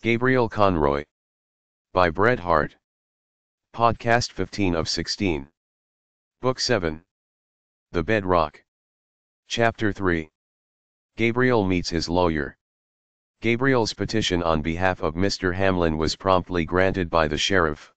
Gabriel Conroy. By Bret Harte. Podcast 15 of 16. Book 7. The Bedrock. Chapter 3. Gabriel meets his lawyer. Gabriel's petition on behalf of Mr. Hamlin was promptly granted by the sheriff.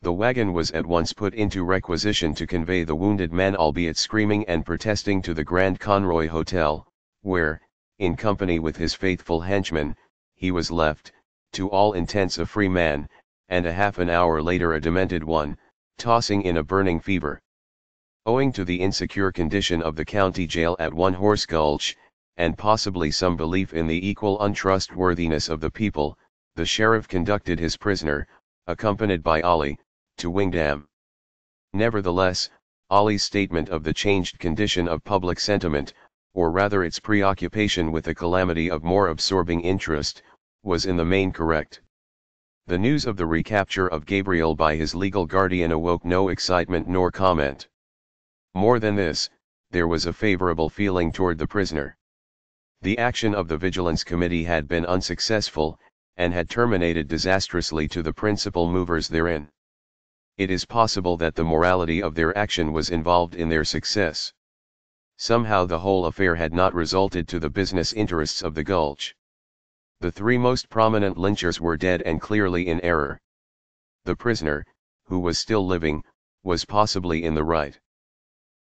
The wagon was at once put into requisition to convey the wounded man albeit screaming and protesting to the Grand Conroy Hotel, where, in company with his faithful henchman, he was left, to all intents a free man, and a half an hour later a demented one, tossing in a burning fever. Owing to the insecure condition of the county jail at One Horse Gulch, and possibly some belief in the equal untrustworthiness of the people, the sheriff conducted his prisoner, accompanied by Ollie, to Wingdam. Nevertheless, Ollie's statement of the changed condition of public sentiment, or rather its preoccupation with a calamity of more absorbing interest, was in the main correct. The news of the recapture of Gabriel by his legal guardian awoke no excitement nor comment. More than this, there was a favorable feeling toward the prisoner. The action of the Vigilance Committee had been unsuccessful, and had terminated disastrously to the principal movers therein. It is possible that the morality of their action was involved in their success. Somehow the whole affair had not resulted to the business interests of the Gulch. The three most prominent lynchers were dead and clearly in error. The prisoner, who was still living, was possibly in the right.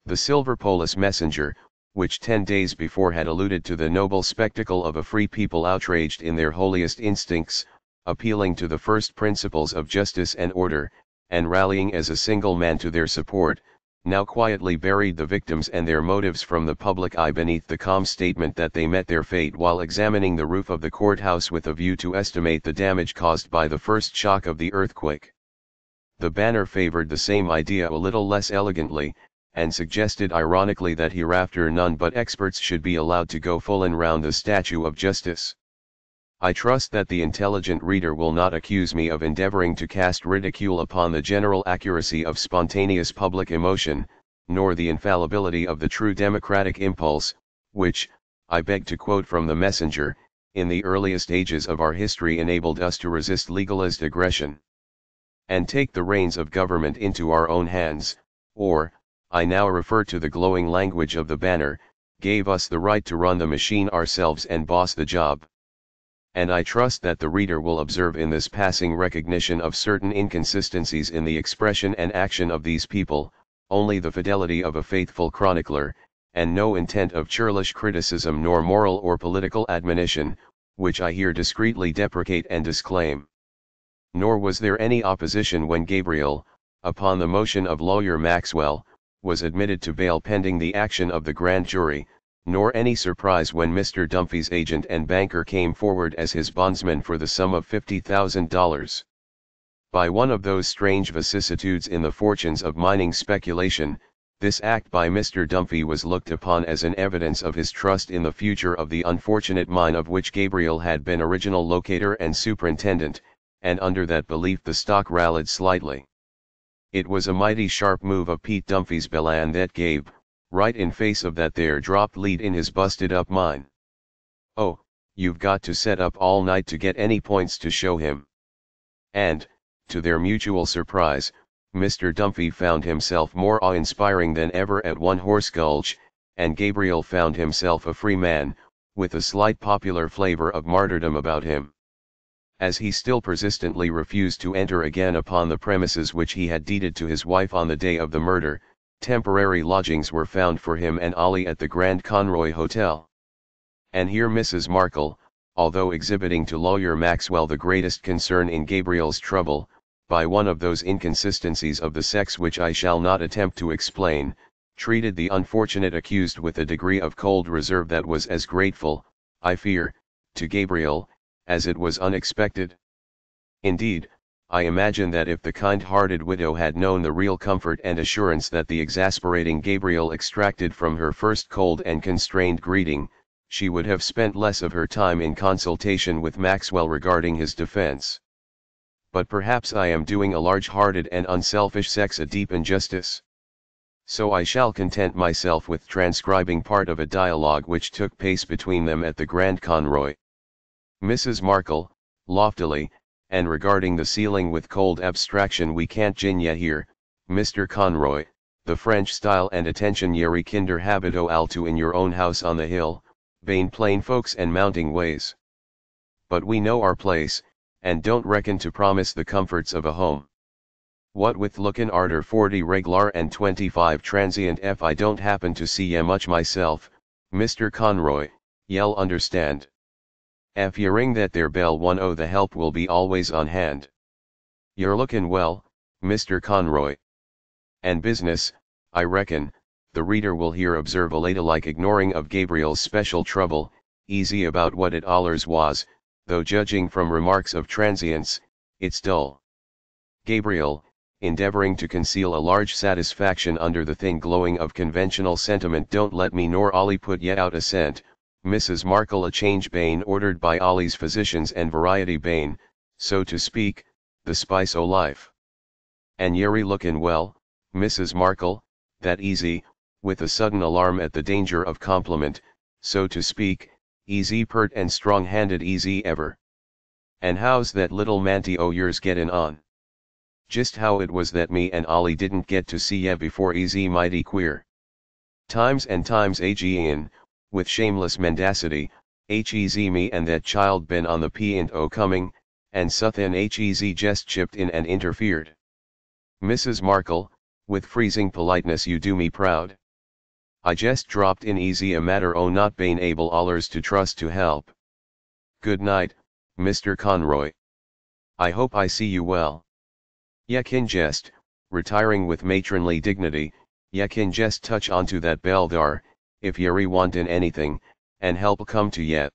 The Silverpolis Messenger, which ten days before had alluded to the noble spectacle of a free people outraged in their holiest instincts, appealing to the first principles of justice and order, and rallying as a single man to their support, now quietly buried the victims and their motives from the public eye beneath the calm statement that they met their fate while examining the roof of the courthouse with a view to estimate the damage caused by the first shock of the earthquake. The banner favored the same idea a little less elegantly, and suggested ironically that hereafter none but experts should be allowed to go full and round the statue of justice. I trust that the intelligent reader will not accuse me of endeavoring to cast ridicule upon the general accuracy of spontaneous public emotion, nor the infallibility of the true democratic impulse, which, I beg to quote from the messenger, in the earliest ages of our history enabled us to resist legalist aggression. And take the reins of government into our own hands, or, I now refer to the glowing language of the banner, gave us the right to run the machine ourselves and boss the job and I trust that the reader will observe in this passing recognition of certain inconsistencies in the expression and action of these people, only the fidelity of a faithful chronicler, and no intent of churlish criticism nor moral or political admonition, which I here discreetly deprecate and disclaim. Nor was there any opposition when Gabriel, upon the motion of lawyer Maxwell, was admitted to bail pending the action of the grand jury, nor any surprise when Mr. Dumphy's agent and banker came forward as his bondsman for the sum of $50,000. By one of those strange vicissitudes in the fortunes of mining speculation, this act by Mr. Dumphy was looked upon as an evidence of his trust in the future of the unfortunate mine of which Gabriel had been original locator and superintendent, and under that belief the stock rallied slightly. It was a mighty sharp move of Pete Dumphy's Belan that gave, right in face of that there dropped lead in his busted up mine. Oh, you've got to set up all night to get any points to show him. And, to their mutual surprise, Mr. Dumphy found himself more awe-inspiring than ever at One Horse Gulch, and Gabriel found himself a free man, with a slight popular flavor of martyrdom about him. As he still persistently refused to enter again upon the premises which he had deeded to his wife on the day of the murder, temporary lodgings were found for him and Ollie at the Grand Conroy Hotel. And here Mrs. Markle, although exhibiting to lawyer Maxwell the greatest concern in Gabriel's trouble, by one of those inconsistencies of the sex which I shall not attempt to explain, treated the unfortunate accused with a degree of cold reserve that was as grateful, I fear, to Gabriel, as it was unexpected. Indeed, I imagine that if the kind-hearted widow had known the real comfort and assurance that the exasperating Gabriel extracted from her first cold and constrained greeting, she would have spent less of her time in consultation with Maxwell regarding his defense. But perhaps I am doing a large-hearted and unselfish sex a deep injustice. So I shall content myself with transcribing part of a dialogue which took place between them at the Grand Conroy. Mrs. Markle, loftily, and regarding the ceiling with cold abstraction we can't gin yet here, Mr. Conroy, the French style and attention yeri kinder habito alto in your own house on the hill, vain plain folks and mounting ways. But we know our place, and don't reckon to promise the comforts of a home. What with lookin' arter 40 reg'lar and 25 transient if I don't happen to see ye much myself, Mr. Conroy, ye'll understand. If you ring that there bell one o the help will be always on hand. You're lookin' well, Mr. Conroy. And business, I reckon, the reader will here observe a lady-like ignoring of Gabriel's special trouble, easy about what it allers was, though judging from remarks of transients, it's dull. Gabriel, endeavoring to conceal a large satisfaction under the thin glowing of conventional sentiment don't let me nor Ollie put yet out a cent, Mrs. Markle a change bane ordered by Ollie's physicians and variety bane, so to speak, the spice o' life. And Yeri lookin' well, Mrs. Markle, that easy, with a sudden alarm at the danger of compliment, so to speak, easy pert and strong-handed easy ever. And how's that little manty o' yours gettin' on? Just how it was that me and Ollie didn't get to see ye before easy mighty queer. Times and times ag in, with shameless mendacity, hez me and that child been on the p and o coming, and suthin hez just chipped in and interfered. Mrs. Markle, with freezing politeness you do me proud. I just dropped in easy a matter o not bane able allers to trust to help. Good night, Mr. Conroy. I hope I see you well. Ye can jest, retiring with matronly dignity, ye can jest touch onto that bell thar, if ye want in anything, and help come to ye.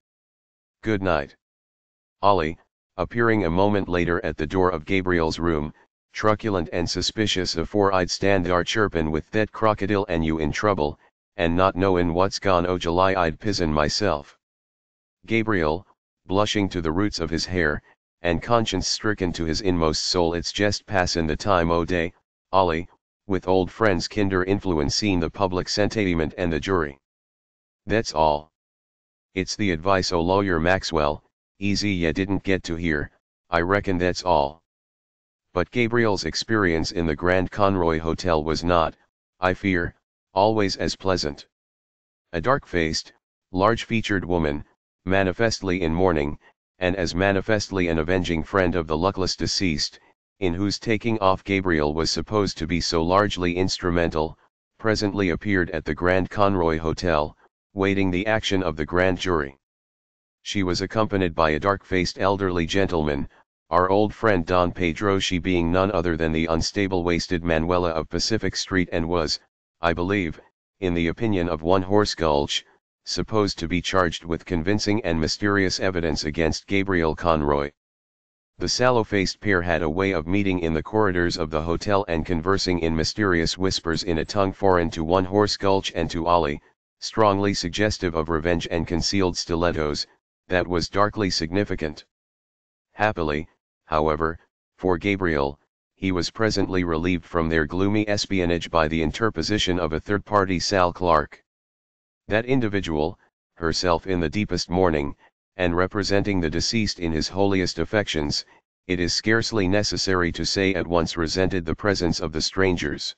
Good night. Ollie, appearing a moment later at the door of Gabriel's room, truculent and suspicious afore I'd stand thar chirpin' with that crocodile and you in trouble, and not knowin' what's gone o July I'd pizen myself. Gabriel, blushing to the roots of his hair, and conscience stricken to his inmost soul it's just passin' the time o day, Ollie, with old friends kinder influencing the public sentiment and the jury. That's all. It's the advice o lawyer Maxwell, easy ye didn't get to hear, I reckon that's all. But Gabriel's experience in the Grand Conroy Hotel was not, I fear, always as pleasant. A dark-faced, large-featured woman, manifestly in mourning, and as manifestly an avenging friend of the luckless deceased, in whose taking off Gabriel was supposed to be so largely instrumental, presently appeared at the Grand Conroy Hotel, waiting the action of the grand jury. She was accompanied by a dark-faced elderly gentleman, our old friend Don Pedro she being none other than the unstable-waisted Manuela of Pacific Street and was, I believe, in the opinion of one Horse Gulch, supposed to be charged with convincing and mysterious evidence against Gabriel Conroy. The sallow-faced pair had a way of meeting in the corridors of the hotel and conversing in mysterious whispers in a tongue foreign to one Horse Gulch and to Ollie, strongly suggestive of revenge and concealed stilettos, that was darkly significant. Happily, however, for Gabriel, he was presently relieved from their gloomy espionage by the interposition of a third-party Sal Clark. That individual, herself in the deepest mourning, and representing the deceased in his holiest affections, it is scarcely necessary to say at once resented the presence of the strangers.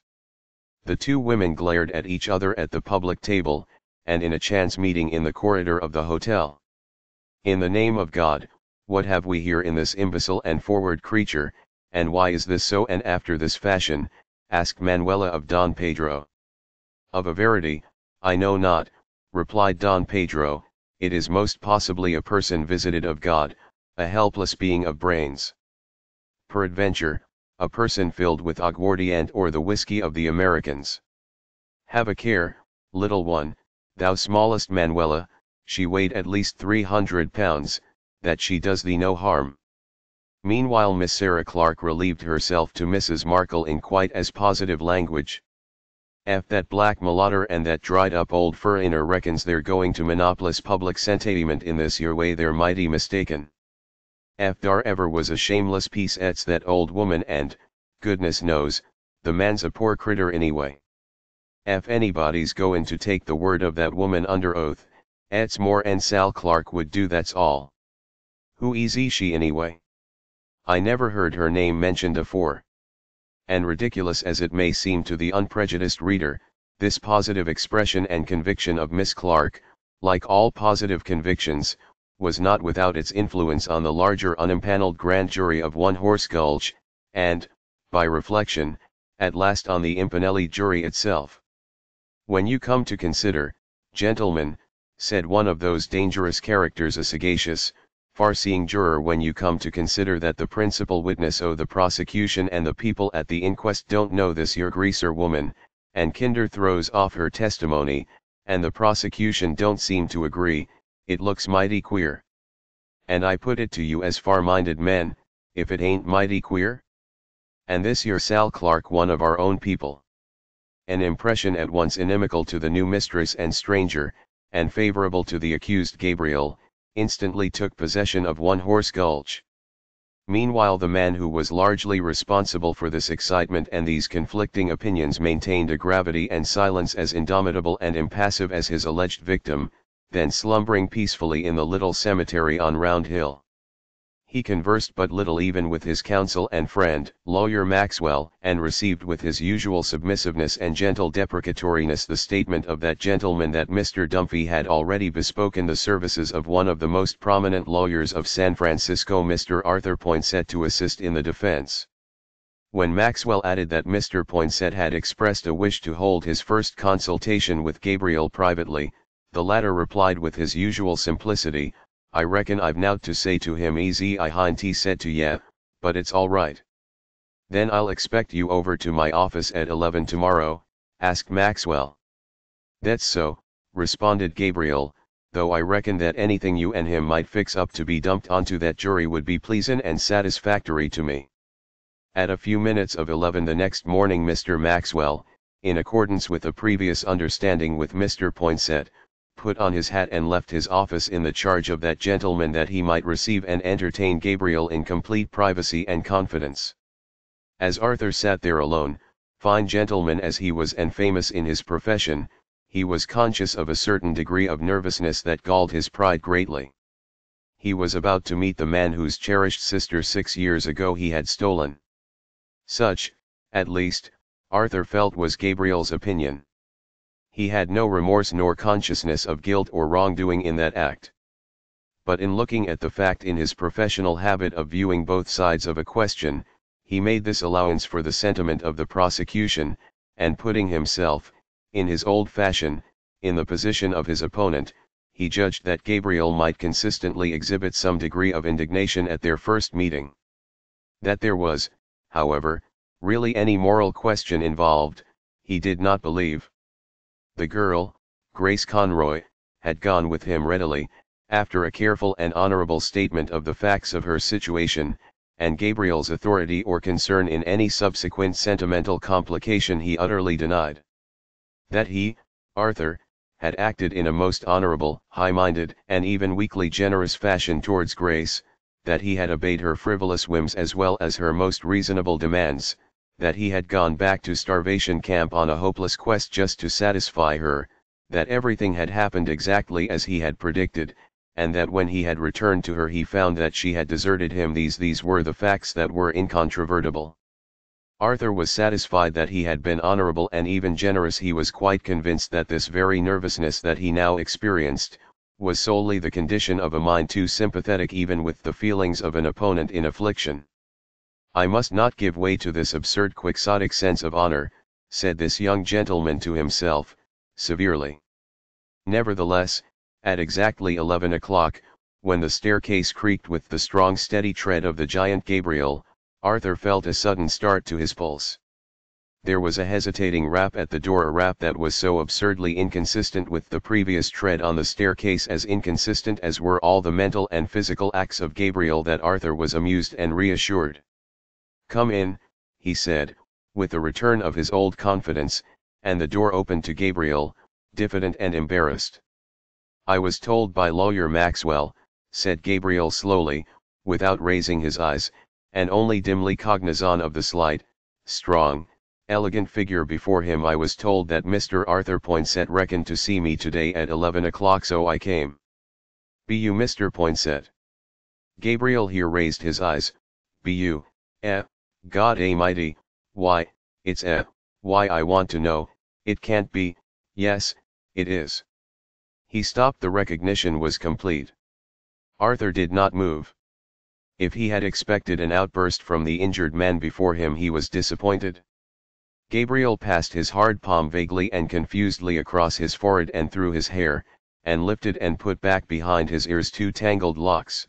The two women glared at each other at the public table, and in a chance meeting in the corridor of the hotel. In the name of God, what have we here in this imbecile and forward creature, and why is this so and after this fashion, asked Manuela of Don Pedro. Of a verity, I know not, replied Don Pedro, it is most possibly a person visited of God, a helpless being of brains. Peradventure, a person filled with aguardiente or the whiskey of the Americans. Have a care, little one, thou smallest Manuela, she weighed at least three hundred pounds, that she does thee no harm. Meanwhile Miss Sarah Clark relieved herself to Mrs. Markle in quite as positive language. F that black mulatter and that dried up old furriner reckons they're going to monopolize public sentiment in this year way they're mighty mistaken. F dar ever was a shameless piece et's that old woman and, goodness knows, the man's a poor critter anyway. F anybody's goin' to take the word of that woman under oath, et's more and Sal Clark would do that's all. Who is she anyway? I never heard her name mentioned afore. And ridiculous as it may seem to the unprejudiced reader, this positive expression and conviction of Miss Clark, like all positive convictions, was not without its influence on the larger unimpaneled grand jury of One Horse Gulch, and, by reflection, at last on the Impanelli jury itself. When you come to consider, gentlemen, said one of those dangerous characters a sagacious, far-seeing juror when you come to consider that the principal witness o' the prosecution and the people at the inquest don't know this your greaser woman, and Kinder throws off her testimony, and the prosecution don't seem to agree, it looks mighty queer. And I put it to you as far-minded men, if it ain't mighty queer? And this your Sal Clark one of our own people. An impression at once inimical to the new mistress and stranger, and favorable to the accused Gabriel, instantly took possession of One Horse Gulch. Meanwhile the man who was largely responsible for this excitement and these conflicting opinions maintained a gravity and silence as indomitable and impassive as his alleged victim, then slumbering peacefully in the little cemetery on Round Hill. He conversed but little even with his counsel and friend, lawyer Maxwell, and received with his usual submissiveness and gentle deprecatoriness the statement of that gentleman that Mr. Dumphy had already bespoken the services of one of the most prominent lawyers of San Francisco Mr. Arthur Poinsett to assist in the defense. When Maxwell added that Mr. Poinsett had expressed a wish to hold his first consultation with Gabriel privately, the latter replied with his usual simplicity, I reckon I've nowt to say to him easy I hind he said to ye, but it's all right. Then I'll expect you over to my office at 11 tomorrow, asked Maxwell. That's so, responded Gabriel, though I reckon that anything you and him might fix up to be dumped onto that jury would be pleasin' and satisfactory to me. At a few minutes of 11 the next morning Mr. Maxwell, in accordance with a previous understanding with Mr. Poinsett, put on his hat and left his office in the charge of that gentleman that he might receive and entertain Gabriel in complete privacy and confidence. As Arthur sat there alone, fine gentleman as he was and famous in his profession, he was conscious of a certain degree of nervousness that galled his pride greatly. He was about to meet the man whose cherished sister six years ago he had stolen. Such, at least, Arthur felt was Gabriel's opinion he had no remorse nor consciousness of guilt or wrongdoing in that act. But in looking at the fact in his professional habit of viewing both sides of a question, he made this allowance for the sentiment of the prosecution, and putting himself, in his old fashion, in the position of his opponent, he judged that Gabriel might consistently exhibit some degree of indignation at their first meeting. That there was, however, really any moral question involved, he did not believe. The girl, Grace Conroy, had gone with him readily, after a careful and honorable statement of the facts of her situation, and Gabriel's authority or concern in any subsequent sentimental complication he utterly denied. That he, Arthur, had acted in a most honorable, high-minded, and even weakly generous fashion towards Grace, that he had obeyed her frivolous whims as well as her most reasonable demands, that he had gone back to starvation camp on a hopeless quest just to satisfy her, that everything had happened exactly as he had predicted, and that when he had returned to her he found that she had deserted him these these were the facts that were incontrovertible. Arthur was satisfied that he had been honorable and even generous he was quite convinced that this very nervousness that he now experienced, was solely the condition of a mind too sympathetic even with the feelings of an opponent in affliction. I must not give way to this absurd quixotic sense of honor, said this young gentleman to himself, severely. Nevertheless, at exactly eleven o'clock, when the staircase creaked with the strong steady tread of the giant Gabriel, Arthur felt a sudden start to his pulse. There was a hesitating rap at the door a rap that was so absurdly inconsistent with the previous tread on the staircase as inconsistent as were all the mental and physical acts of Gabriel that Arthur was amused and reassured. Come in, he said, with a return of his old confidence, and the door opened to Gabriel, diffident and embarrassed. I was told by lawyer Maxwell, said Gabriel slowly, without raising his eyes, and only dimly cognizant of the slight, strong, elegant figure before him I was told that Mr. Arthur Poinsett reckoned to see me today at 11 o'clock so I came. Be you Mr. Poinsett? Gabriel here raised his eyes, Be you, eh, God Almighty, why, it's a, why I want to know, it can't be, yes, it is. He stopped the recognition was complete. Arthur did not move. If he had expected an outburst from the injured man before him he was disappointed. Gabriel passed his hard palm vaguely and confusedly across his forehead and through his hair, and lifted and put back behind his ears two tangled locks.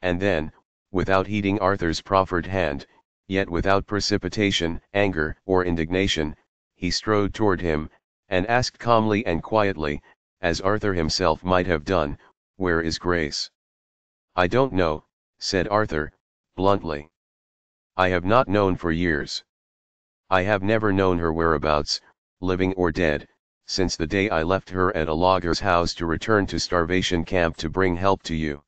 And then, without heeding Arthur's proffered hand, yet without precipitation, anger, or indignation, he strode toward him, and asked calmly and quietly, as Arthur himself might have done, Where is Grace? I don't know, said Arthur, bluntly. I have not known for years. I have never known her whereabouts, living or dead, since the day I left her at a logger's house to return to starvation camp to bring help to you.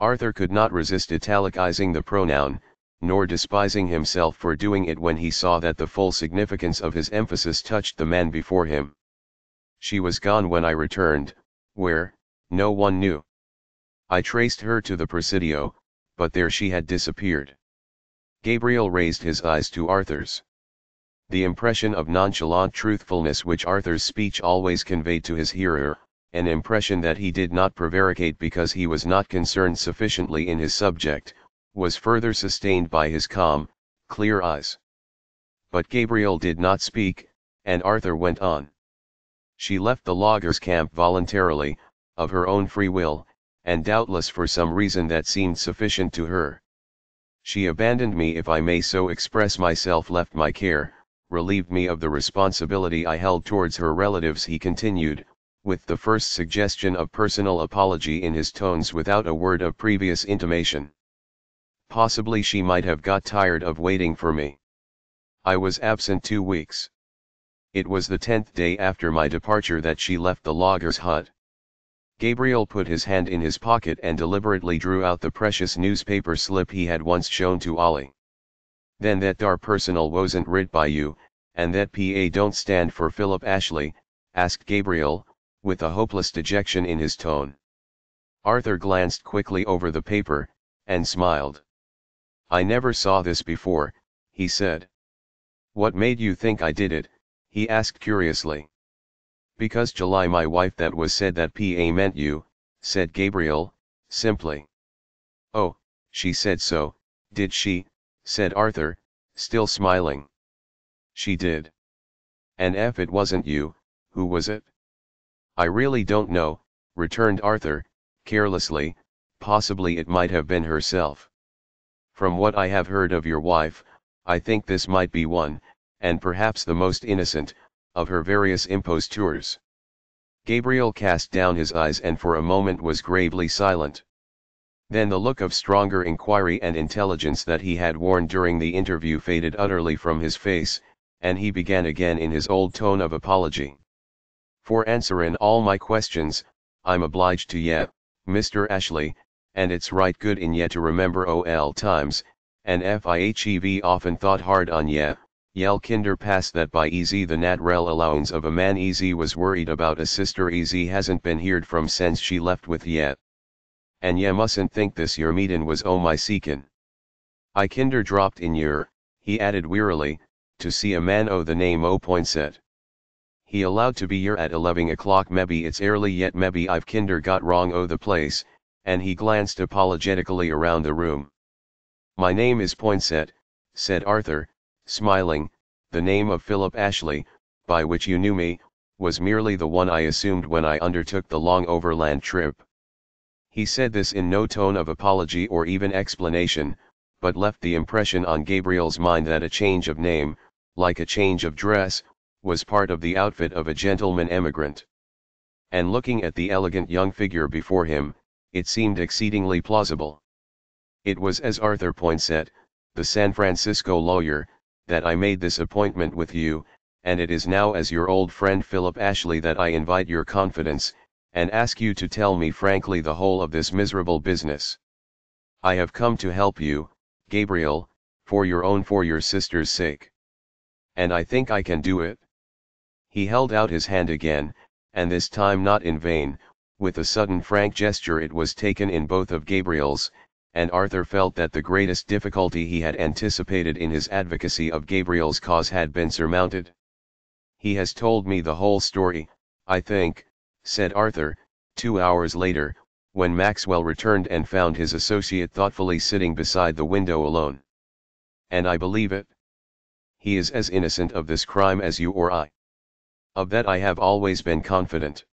Arthur could not resist italicizing the pronoun, nor despising himself for doing it when he saw that the full significance of his emphasis touched the man before him. She was gone when I returned, where, no one knew. I traced her to the Presidio, but there she had disappeared. Gabriel raised his eyes to Arthur's. The impression of nonchalant truthfulness which Arthur's speech always conveyed to his hearer, an impression that he did not prevaricate because he was not concerned sufficiently in his subject, was further sustained by his calm, clear eyes. But Gabriel did not speak, and Arthur went on. She left the loggers' camp voluntarily, of her own free will, and doubtless for some reason that seemed sufficient to her. She abandoned me if I may so express myself left my care, relieved me of the responsibility I held towards her relatives he continued, with the first suggestion of personal apology in his tones without a word of previous intimation. Possibly she might have got tired of waiting for me. I was absent two weeks. It was the tenth day after my departure that she left the logger's hut. Gabriel put his hand in his pocket and deliberately drew out the precious newspaper slip he had once shown to Ollie. Then that dar personal wasn't writ by you, and that PA don't stand for Philip Ashley, asked Gabriel, with a hopeless dejection in his tone. Arthur glanced quickly over the paper, and smiled. I never saw this before, he said. What made you think I did it, he asked curiously. Because July my wife that was said that PA meant you, said Gabriel, simply. Oh, she said so, did she, said Arthur, still smiling. She did. And if it wasn't you, who was it? I really don't know, returned Arthur, carelessly, possibly it might have been herself. From what I have heard of your wife, I think this might be one, and perhaps the most innocent, of her various impostures. Gabriel cast down his eyes and for a moment was gravely silent. Then the look of stronger inquiry and intelligence that he had worn during the interview faded utterly from his face, and he began again in his old tone of apology. For answerin' all my questions, I'm obliged to ye, Mr. Ashley, and it's right good in ye to remember ol times, and fihev often thought hard on ye, Yell kinder pass that by easy the natrel allowance of a man. Easy was worried about a sister. Easy hasn't been heard from since she left with yet. And ye mustn't think this your meetin' was o my seekin'. I kinder dropped in yer, he added wearily, to see a man. O the name o Poinsett. He allowed to be yer at 11 o'clock. Maybe it's early yet. Maybe I've kinder got wrong. O the place, and he glanced apologetically around the room. My name is Poinsett, said Arthur, smiling, the name of Philip Ashley, by which you knew me, was merely the one I assumed when I undertook the long overland trip. He said this in no tone of apology or even explanation, but left the impression on Gabriel's mind that a change of name, like a change of dress, was part of the outfit of a gentleman emigrant. And looking at the elegant young figure before him, it seemed exceedingly plausible. It was as Arthur Poinsett, the San Francisco lawyer, that I made this appointment with you, and it is now as your old friend Philip Ashley that I invite your confidence, and ask you to tell me frankly the whole of this miserable business. I have come to help you, Gabriel, for your own for your sister's sake. And I think I can do it. He held out his hand again, and this time not in vain, with a sudden frank gesture it was taken in both of Gabriel's, and Arthur felt that the greatest difficulty he had anticipated in his advocacy of Gabriel's cause had been surmounted. He has told me the whole story, I think, said Arthur, two hours later, when Maxwell returned and found his associate thoughtfully sitting beside the window alone. And I believe it. He is as innocent of this crime as you or I. Of that I have always been confident.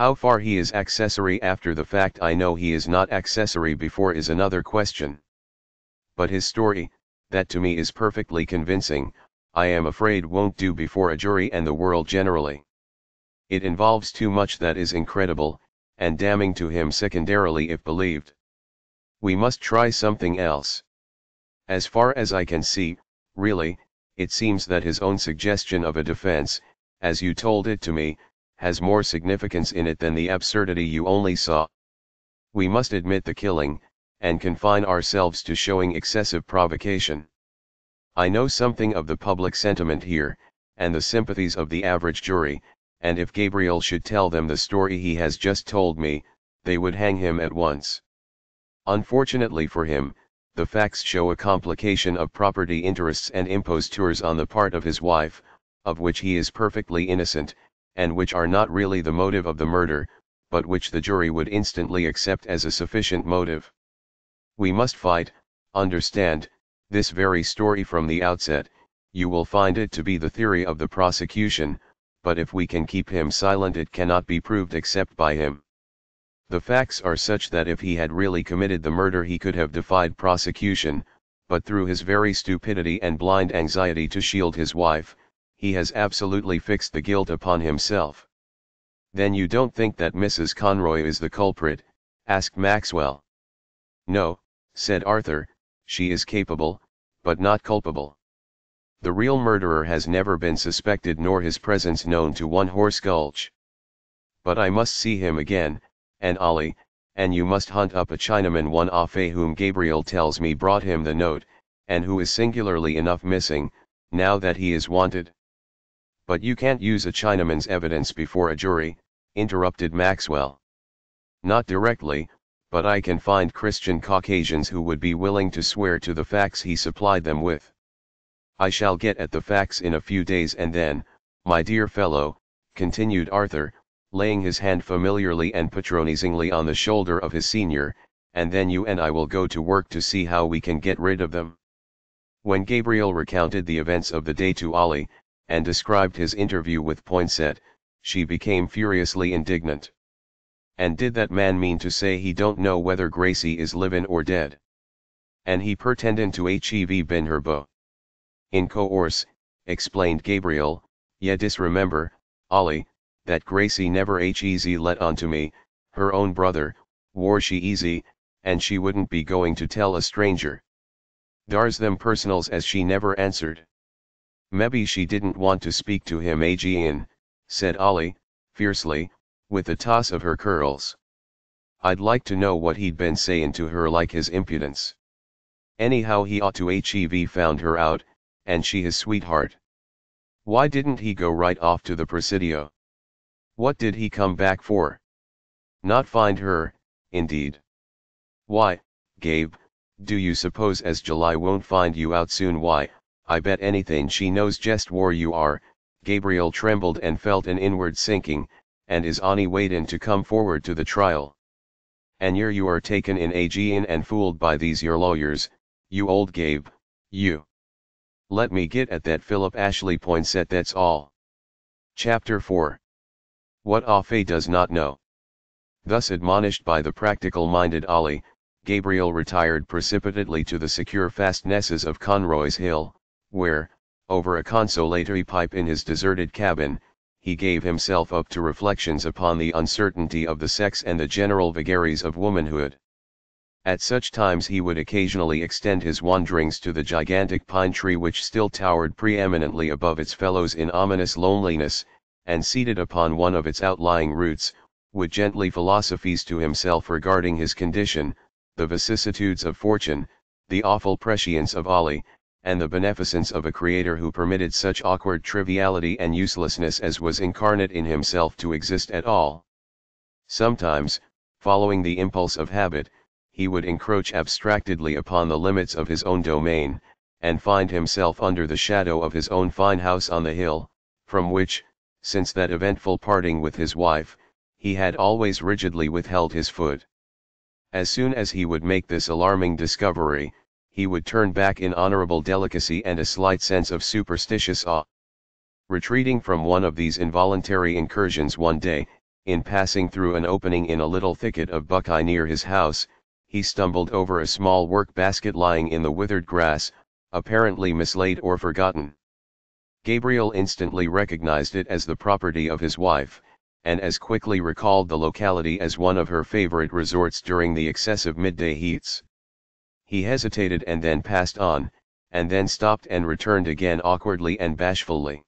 How far he is accessory after the fact I know he is not accessory before is another question. But his story, that to me is perfectly convincing, I am afraid won't do before a jury and the world generally. It involves too much that is incredible, and damning to him secondarily if believed. We must try something else. As far as I can see, really, it seems that his own suggestion of a defense, as you told it to me, has more significance in it than the absurdity you only saw. We must admit the killing, and confine ourselves to showing excessive provocation. I know something of the public sentiment here, and the sympathies of the average jury, and if Gabriel should tell them the story he has just told me, they would hang him at once. Unfortunately for him, the facts show a complication of property interests and impostures on the part of his wife, of which he is perfectly innocent, and which are not really the motive of the murder, but which the jury would instantly accept as a sufficient motive. We must fight, understand, this very story from the outset, you will find it to be the theory of the prosecution, but if we can keep him silent it cannot be proved except by him. The facts are such that if he had really committed the murder he could have defied prosecution, but through his very stupidity and blind anxiety to shield his wife, he has absolutely fixed the guilt upon himself. Then you don't think that Mrs. Conroy is the culprit, asked Maxwell. No, said Arthur, she is capable, but not culpable. The real murderer has never been suspected nor his presence known to One Horse Gulch. But I must see him again, and Ollie, and you must hunt up a Chinaman one Afe whom Gabriel tells me brought him the note, and who is singularly enough missing, now that he is wanted. But you can't use a Chinaman's evidence before a jury, interrupted Maxwell. Not directly, but I can find Christian Caucasians who would be willing to swear to the facts he supplied them with. I shall get at the facts in a few days and then, my dear fellow, continued Arthur, laying his hand familiarly and patronizingly on the shoulder of his senior, and then you and I will go to work to see how we can get rid of them. When Gabriel recounted the events of the day to Ollie, and described his interview with Poinsett, she became furiously indignant. And did that man mean to say he don't know whether Gracie is livin' or dead? And he pretendin' to hev been her beau. In course, explained Gabriel, ye disremember, Ollie, that Gracie never hez let on to me, her own brother, war she easy, and she wouldn't be going to tell a stranger. Dar's them personals as she never answered. Maybe she didn't want to speak to him again, said Ollie, fiercely, with a toss of her curls. I'd like to know what he'd been sayin' to her like his impudence. Anyhow he ought to hev found her out, and she his sweetheart. Why didn't he go right off to the Presidio? What did he come back for? Not find her, indeed. Why, Gabe, do you suppose as July won't find you out soon why, I bet anything she knows just where you are, Gabriel trembled and felt an inward sinking, and is Ani waitin' to come forward to the trial. And here you are taken in Aegean and fooled by these your lawyers, you old Gabe, you. Let me get at that Philip Ashley Poinsett that's all. Chapter 4 What Afe does not know. Thus admonished by the practical-minded Ollie, Gabriel retired precipitately to the secure fastnesses of Conroy's Hill, where, over a consolatory pipe in his deserted cabin, he gave himself up to reflections upon the uncertainty of the sex and the general vagaries of womanhood. At such times he would occasionally extend his wanderings to the gigantic pine tree which still towered preeminently above its fellows in ominous loneliness, and seated upon one of its outlying roots, would gently philosophize to himself regarding his condition, the vicissitudes of fortune, the awful prescience of Ollie, and the beneficence of a creator who permitted such awkward triviality and uselessness as was incarnate in himself to exist at all. Sometimes, following the impulse of habit, he would encroach abstractedly upon the limits of his own domain, and find himself under the shadow of his own fine house on the hill, from which, since that eventful parting with his wife, he had always rigidly withheld his foot. As soon as he would make this alarming discovery, he would turn back in honorable delicacy and a slight sense of superstitious awe. Retreating from one of these involuntary incursions one day, in passing through an opening in a little thicket of buckeye near his house, he stumbled over a small work basket lying in the withered grass, apparently mislaid or forgotten. Gabriel instantly recognized it as the property of his wife, and as quickly recalled the locality as one of her favorite resorts during the excessive midday heats. He hesitated and then passed on, and then stopped and returned again awkwardly and bashfully.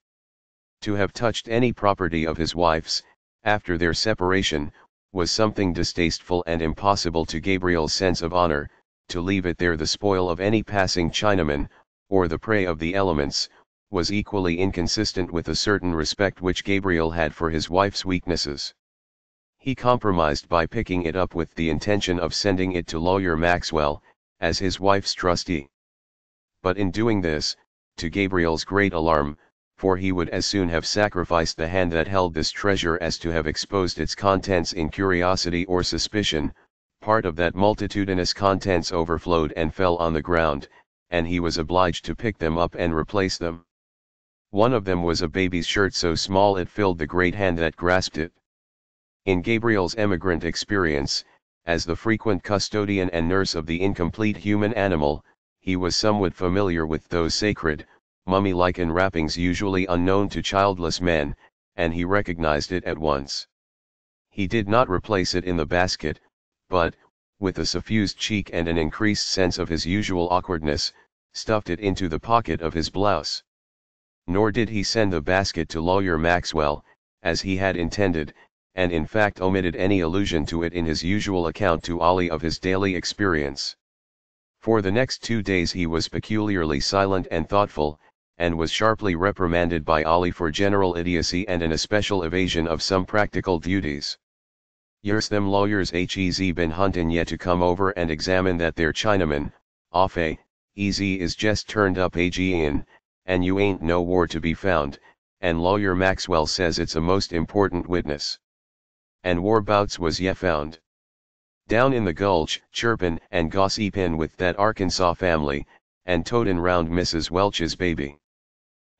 To have touched any property of his wife's, after their separation, was something distasteful and impossible to Gabriel's sense of honor, to leave it there the spoil of any passing Chinaman, or the prey of the elements, was equally inconsistent with a certain respect which Gabriel had for his wife's weaknesses. He compromised by picking it up with the intention of sending it to lawyer Maxwell, as his wife's trustee. But in doing this, to Gabriel's great alarm, for he would as soon have sacrificed the hand that held this treasure as to have exposed its contents in curiosity or suspicion, part of that multitudinous contents overflowed and fell on the ground, and he was obliged to pick them up and replace them. One of them was a baby's shirt so small it filled the great hand that grasped it. In Gabriel's emigrant experience, as the frequent custodian and nurse of the incomplete human animal, he was somewhat familiar with those sacred, mummy-like enwrappings usually unknown to childless men, and he recognized it at once. He did not replace it in the basket, but, with a suffused cheek and an increased sense of his usual awkwardness, stuffed it into the pocket of his blouse. Nor did he send the basket to lawyer Maxwell, as he had intended, and in fact omitted any allusion to it in his usual account to Ollie of his daily experience. For the next two days he was peculiarly silent and thoughtful, and was sharply reprimanded by Ollie for general idiocy and an especial evasion of some practical duties. Years them lawyers hez been huntin' yet to come over and examine that there Chinaman, Afe, easy is jest turned up ag in, and you ain't no war to be found, and lawyer Maxwell says it's a most important witness. And war bouts was ye found. Down in the gulch, chirpin' and gossipin' with that Arkansas family, and totin' round Mrs. Welch's baby.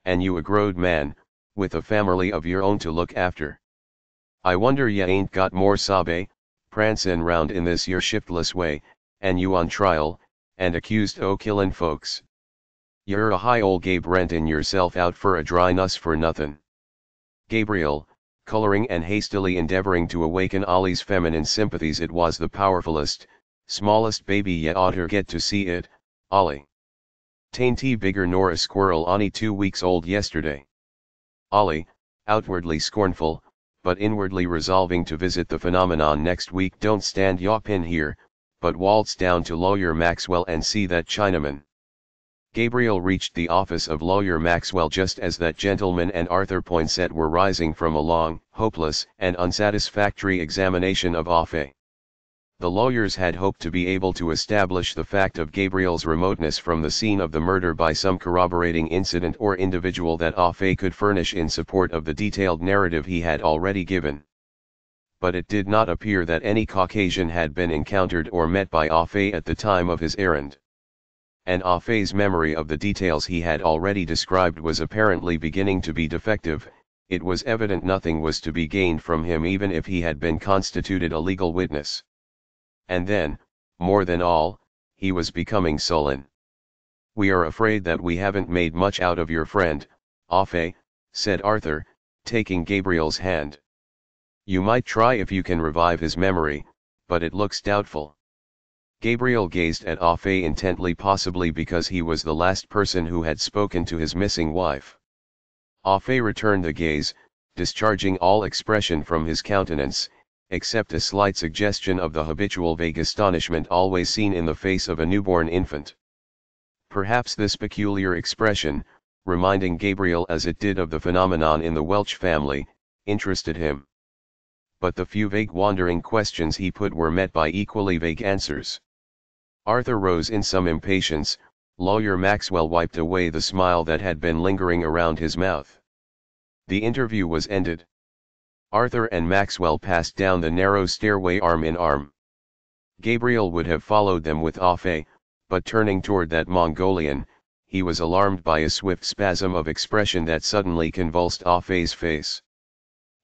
And you a growed man, with a family of your own to look after. I wonder ye ain't got more sabe, prancin' round in this yer shiftless way, and you on trial, and accused o' killin' folks. You're a high ol' Gabe rentin' yourself out for a dry nuss for nothin'. Gabriel, coloring and hastily endeavoring to awaken Ollie's feminine sympathies it was the powerfulest, smallest baby ye oughter get to see it, Ollie. Tainty bigger nor a squirrel only two weeks old yesterday. Ollie, outwardly scornful, but inwardly resolving to visit the phenomenon next week don't stand your pin here, but waltz down to lawyer Maxwell and see that Chinaman. Gabriel reached the office of lawyer Maxwell just as that gentleman and Arthur Poinsett were rising from a long, hopeless, and unsatisfactory examination of Afe. The lawyers had hoped to be able to establish the fact of Gabriel's remoteness from the scene of the murder by some corroborating incident or individual that Afe could furnish in support of the detailed narrative he had already given. But it did not appear that any Caucasian had been encountered or met by Afe at the time of his errand. And Afe's memory of the details he had already described was apparently beginning to be defective, it was evident nothing was to be gained from him even if he had been constituted a legal witness. And then, more than all, he was becoming sullen. We are afraid that we haven't made much out of your friend, Afe, said Arthur, taking Gabriel's hand. You might try if you can revive his memory, but it looks doubtful. Gabriel gazed at Afe intently possibly because he was the last person who had spoken to his missing wife. Afe returned the gaze, discharging all expression from his countenance, except a slight suggestion of the habitual vague astonishment always seen in the face of a newborn infant. Perhaps this peculiar expression, reminding Gabriel as it did of the phenomenon in the Welch family, interested him. But the few vague wandering questions he put were met by equally vague answers. Arthur rose in some impatience, lawyer Maxwell wiped away the smile that had been lingering around his mouth. The interview was ended. Arthur and Maxwell passed down the narrow stairway arm in arm. Gabriel would have followed them with Afe, but turning toward that Mongolian, he was alarmed by a swift spasm of expression that suddenly convulsed Afe's face.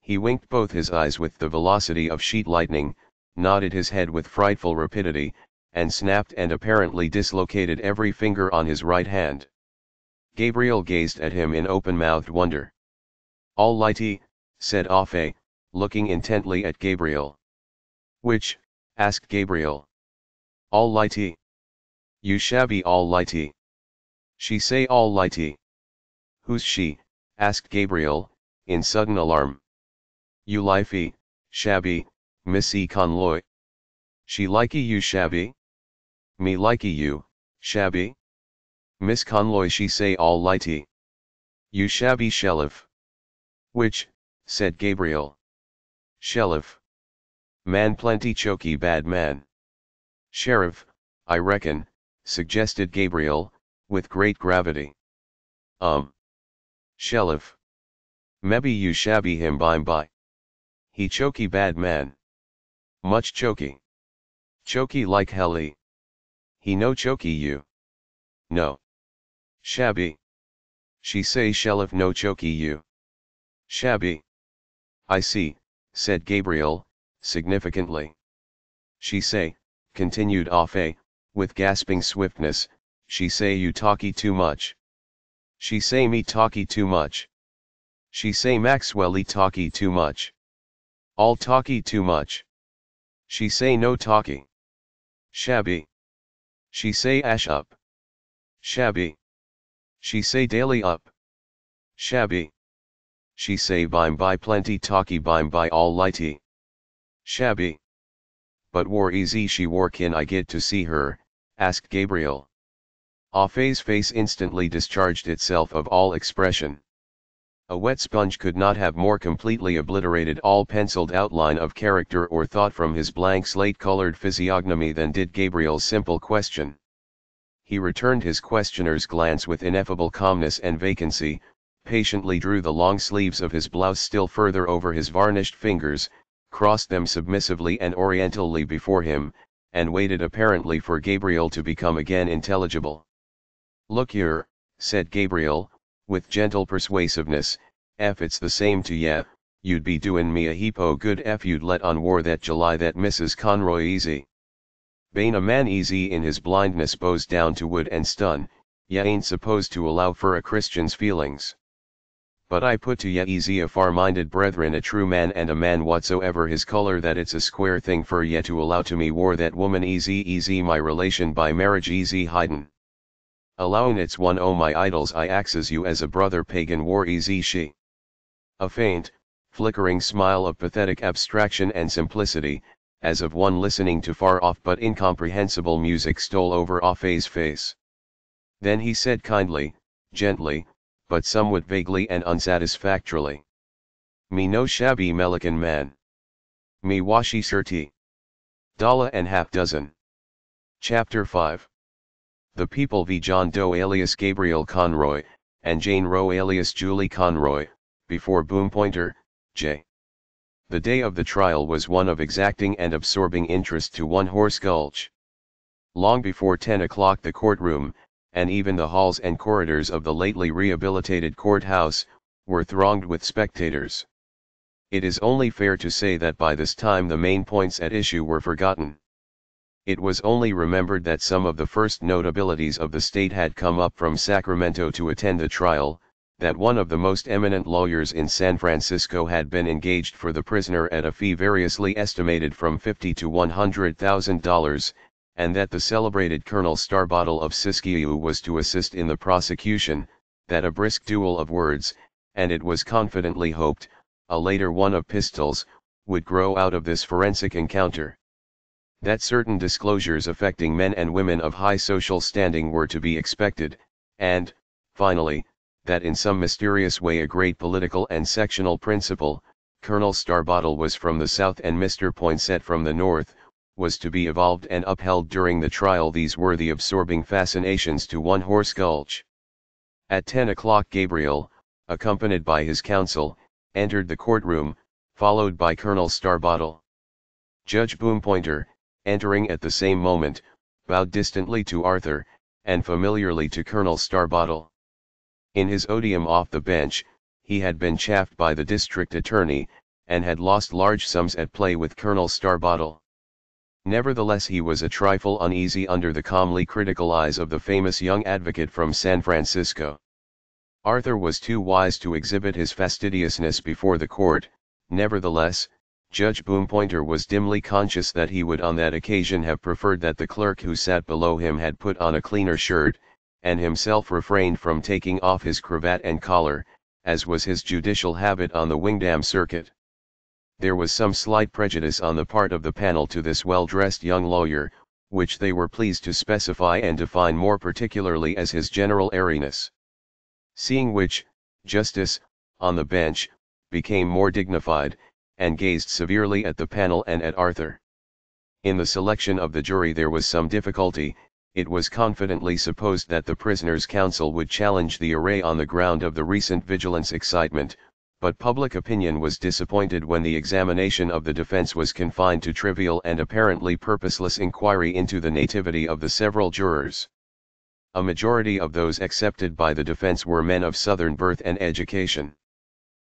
He winked both his eyes with the velocity of sheet lightning, nodded his head with frightful rapidity, and snapped and apparently dislocated every finger on his right hand. Gabriel gazed at him in open-mouthed wonder. Almighty, said Afe, looking intently at Gabriel. Which, asked Gabriel. Almighty. You shabby Almighty. She say Almighty. Who's she? asked Gabriel, in sudden alarm. You lifey, shabby, Missy Conloy. She likey you shabby? Me likey you, shabby? Miss Conloy she say all lighty. You shabby shelif. Which, said Gabriel. Shelif. Man plenty choky bad man. Sheriff, I reckon, suggested Gabriel, with great gravity. Um. Shelif. Maybe you shabby him bime by. He choky bad man. Much choky. Choky like helly. He no choky you. No. Shabby. She say Shelif no choky you. Shabby. I see, said Gabriel, significantly. She say, continued Afe, with gasping swiftness, she say you talky too much. She say me talky too much. She say Maxwelly talky too much. All talky too much. She say no talky. Shabby. She say ash up. Shabby. She say daily up. Shabby. She say bime by plenty talky bime by all lighty. Shabby. But war easy she war can I get to see her, asked Gabriel. Afe's face instantly discharged itself of all expression. A wet sponge could not have more completely obliterated all penciled outline of character or thought from his blank slate-colored physiognomy than did Gabriel's simple question. He returned his questioner's glance with ineffable calmness and vacancy, patiently drew the long sleeves of his blouse still further over his varnished fingers, crossed them submissively and orientally before him, and waited apparently for Gabriel to become again intelligible. Look here, said Gabriel, with gentle persuasiveness, if it's the same to ye, you'd be doin' me a heap o' good if you'd let on war that July that Mrs. Conroy easy. Bane a man easy in his blindness bows down to wood and stun, ye ain't supposed to allow for a Christian's feelings. But I put to ye easy a far-minded brethren a true man and a man whatsoever his color that it's a square thing for ye to allow to me war that woman easy easy my relation by marriage easy hidden. Allowing it's one o' my idols I axes you as a brother pagan war easy she. A faint, flickering smile of pathetic abstraction and simplicity, as of one listening to far off but incomprehensible music stole over Afe's face. Then he said kindly, gently, but somewhat vaguely and unsatisfactorily. Me no shabby Melican man. Me washi surti. Dala and half dozen. Chapter 5 the people v. John Doe alias Gabriel Conroy, and Jane Roe alias Julie Conroy, before Boompointer, J. The day of the trial was one of exacting and absorbing interest to one Horse Gulch. Long before 10 o'clock the courtroom, and even the halls and corridors of the lately rehabilitated courthouse, were thronged with spectators. It is only fair to say that by this time the main points at issue were forgotten. It was only remembered that some of the first notabilities of the state had come up from Sacramento to attend the trial, that one of the most eminent lawyers in San Francisco had been engaged for the prisoner at a fee variously estimated from fifty to one hundred thousand dollars, and that the celebrated Colonel Starbottle of Siskiyou was to assist in the prosecution, that a brisk duel of words, and it was confidently hoped, a later one of pistols, would grow out of this forensic encounter that certain disclosures affecting men and women of high social standing were to be expected, and, finally, that in some mysterious way a great political and sectional principle, Colonel Starbottle was from the south and Mr. Poinsett from the north, was to be evolved and upheld during the trial these were the absorbing fascinations to one Horse Gulch. At 10 o'clock Gabriel, accompanied by his counsel, entered the courtroom, followed by Colonel Starbottle. Judge Boompointer, entering at the same moment, bowed distantly to Arthur, and familiarly to Colonel Starbottle. In his odium off the bench, he had been chaffed by the district attorney, and had lost large sums at play with Colonel Starbottle. Nevertheless he was a trifle uneasy under the calmly critical eyes of the famous young advocate from San Francisco. Arthur was too wise to exhibit his fastidiousness before the court, nevertheless, Judge Boompointer was dimly conscious that he would on that occasion have preferred that the clerk who sat below him had put on a cleaner shirt, and himself refrained from taking off his cravat and collar, as was his judicial habit on the Wingdam circuit. There was some slight prejudice on the part of the panel to this well-dressed young lawyer, which they were pleased to specify and define more particularly as his general airiness. Seeing which, Justice, on the bench, became more dignified, and gazed severely at the panel and at Arthur. In the selection of the jury there was some difficulty, it was confidently supposed that the prisoner's counsel would challenge the array on the ground of the recent vigilance excitement, but public opinion was disappointed when the examination of the defense was confined to trivial and apparently purposeless inquiry into the nativity of the several jurors. A majority of those accepted by the defense were men of Southern birth and education.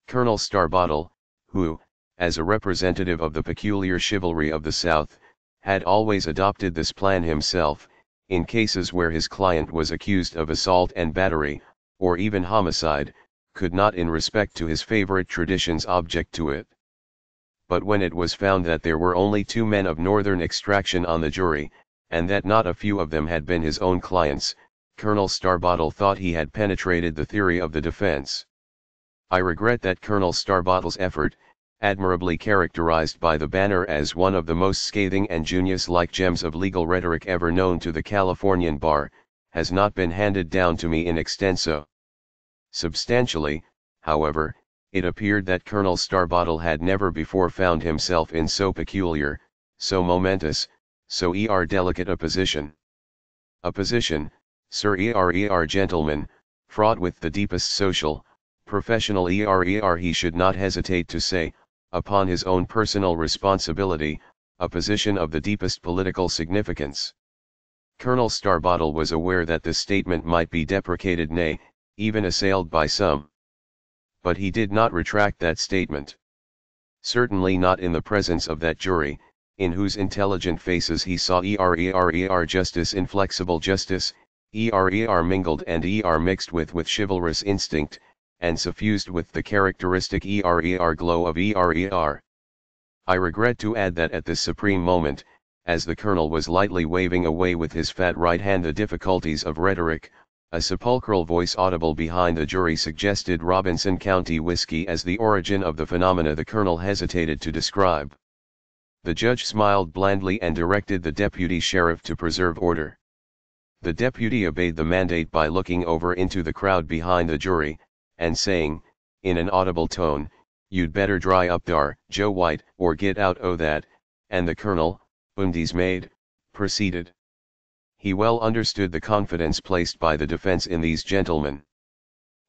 Colonel Starbottle, who, as a representative of the peculiar chivalry of the South, had always adopted this plan himself, in cases where his client was accused of assault and battery, or even homicide, could not in respect to his favorite traditions object to it. But when it was found that there were only two men of northern extraction on the jury, and that not a few of them had been his own clients, Colonel Starbottle thought he had penetrated the theory of the defense. I regret that Colonel Starbottle's effort, admirably characterized by the banner as one of the most scathing and genius-like gems of legal rhetoric ever known to the Californian bar, has not been handed down to me in extenso. Substantially, however, it appeared that Colonel Starbottle had never before found himself in so peculiar, so momentous, so er delicate a position. A position, Sir er er gentlemen, fraught with the deepest social, professional er er he should not hesitate to say, upon his own personal responsibility, a position of the deepest political significance. Colonel Starbottle was aware that this statement might be deprecated nay, even assailed by some. But he did not retract that statement. Certainly not in the presence of that jury, in whose intelligent faces he saw er justice inflexible justice, ERER mingled and er mixed with with chivalrous instinct, and suffused with the characteristic ERER glow of er. I regret to add that at this supreme moment, as the colonel was lightly waving away with his fat right hand the difficulties of rhetoric, a sepulchral voice audible behind the jury suggested Robinson County whiskey as the origin of the phenomena the colonel hesitated to describe. The judge smiled blandly and directed the deputy sheriff to preserve order. The deputy obeyed the mandate by looking over into the crowd behind the jury, and saying, in an audible tone, you'd better dry up dar, Joe White, or get out o' that, and the colonel, undismayed, proceeded. He well understood the confidence placed by the defense in these gentlemen.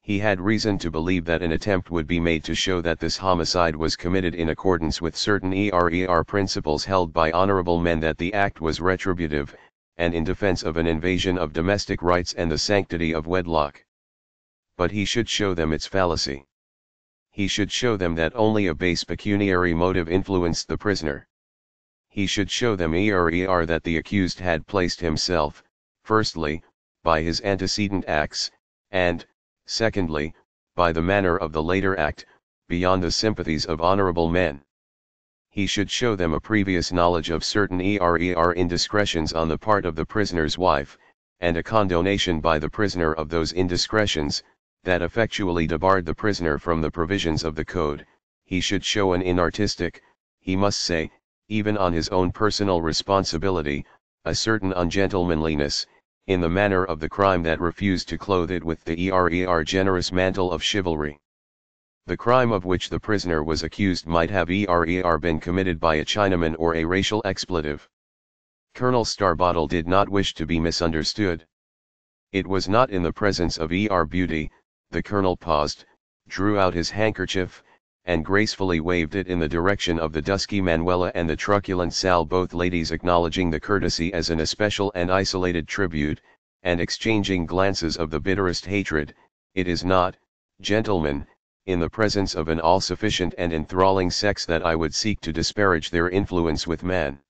He had reason to believe that an attempt would be made to show that this homicide was committed in accordance with certain ERER principles held by honorable men that the act was retributive, and in defense of an invasion of domestic rights and the sanctity of wedlock. But he should show them its fallacy. He should show them that only a base pecuniary motive influenced the prisoner he should show them er that the accused had placed himself, firstly, by his antecedent acts, and, secondly, by the manner of the later act, beyond the sympathies of honorable men. He should show them a previous knowledge of certain er indiscretions on the part of the prisoner's wife, and a condonation by the prisoner of those indiscretions, that effectually debarred the prisoner from the provisions of the code, he should show an inartistic, he must say, even on his own personal responsibility, a certain ungentlemanliness, in the manner of the crime that refused to clothe it with the ERER generous mantle of chivalry. The crime of which the prisoner was accused might have ERER been committed by a Chinaman or a racial expletive. Colonel Starbottle did not wish to be misunderstood. It was not in the presence of E.R. Beauty, the colonel paused, drew out his handkerchief, and gracefully waved it in the direction of the dusky Manuela and the truculent Sal both ladies acknowledging the courtesy as an especial and isolated tribute, and exchanging glances of the bitterest hatred, it is not, gentlemen, in the presence of an all-sufficient and enthralling sex that I would seek to disparage their influence with man.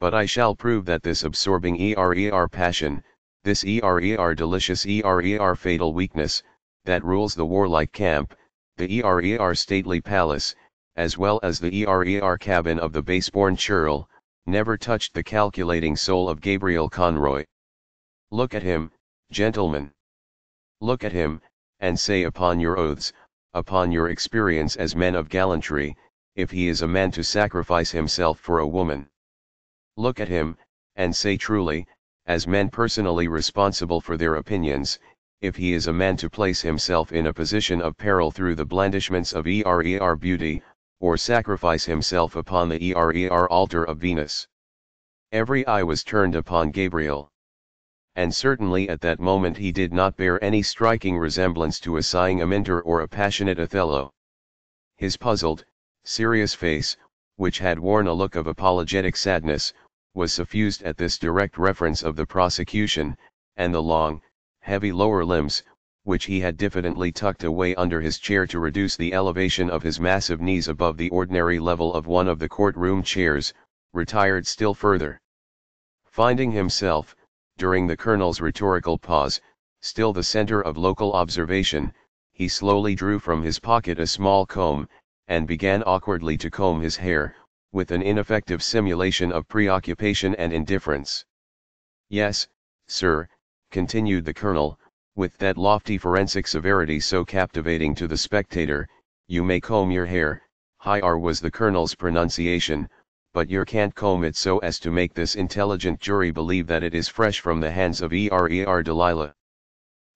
But I shall prove that this absorbing ERER passion, this ERER delicious ERER fatal weakness, that rules the warlike camp, the ERER stately palace, as well as the ERER cabin of the baseborn churl, never touched the calculating soul of Gabriel Conroy. Look at him, gentlemen. Look at him, and say upon your oaths, upon your experience as men of gallantry, if he is a man to sacrifice himself for a woman. Look at him, and say truly, as men personally responsible for their opinions, if he is a man to place himself in a position of peril through the blandishments of ERER beauty, or sacrifice himself upon the ERER altar of Venus. Every eye was turned upon Gabriel. And certainly at that moment he did not bear any striking resemblance to a sighing Amintor or a passionate Othello. His puzzled, serious face, which had worn a look of apologetic sadness, was suffused at this direct reference of the prosecution, and the long, heavy lower limbs, which he had diffidently tucked away under his chair to reduce the elevation of his massive knees above the ordinary level of one of the courtroom chairs, retired still further. Finding himself, during the colonel's rhetorical pause, still the center of local observation, he slowly drew from his pocket a small comb, and began awkwardly to comb his hair, with an ineffective simulation of preoccupation and indifference. Yes, sir, continued the colonel, with that lofty forensic severity so captivating to the spectator, you may comb your hair, high R was the colonel's pronunciation, but you can't comb it so as to make this intelligent jury believe that it is fresh from the hands of ERER Delilah.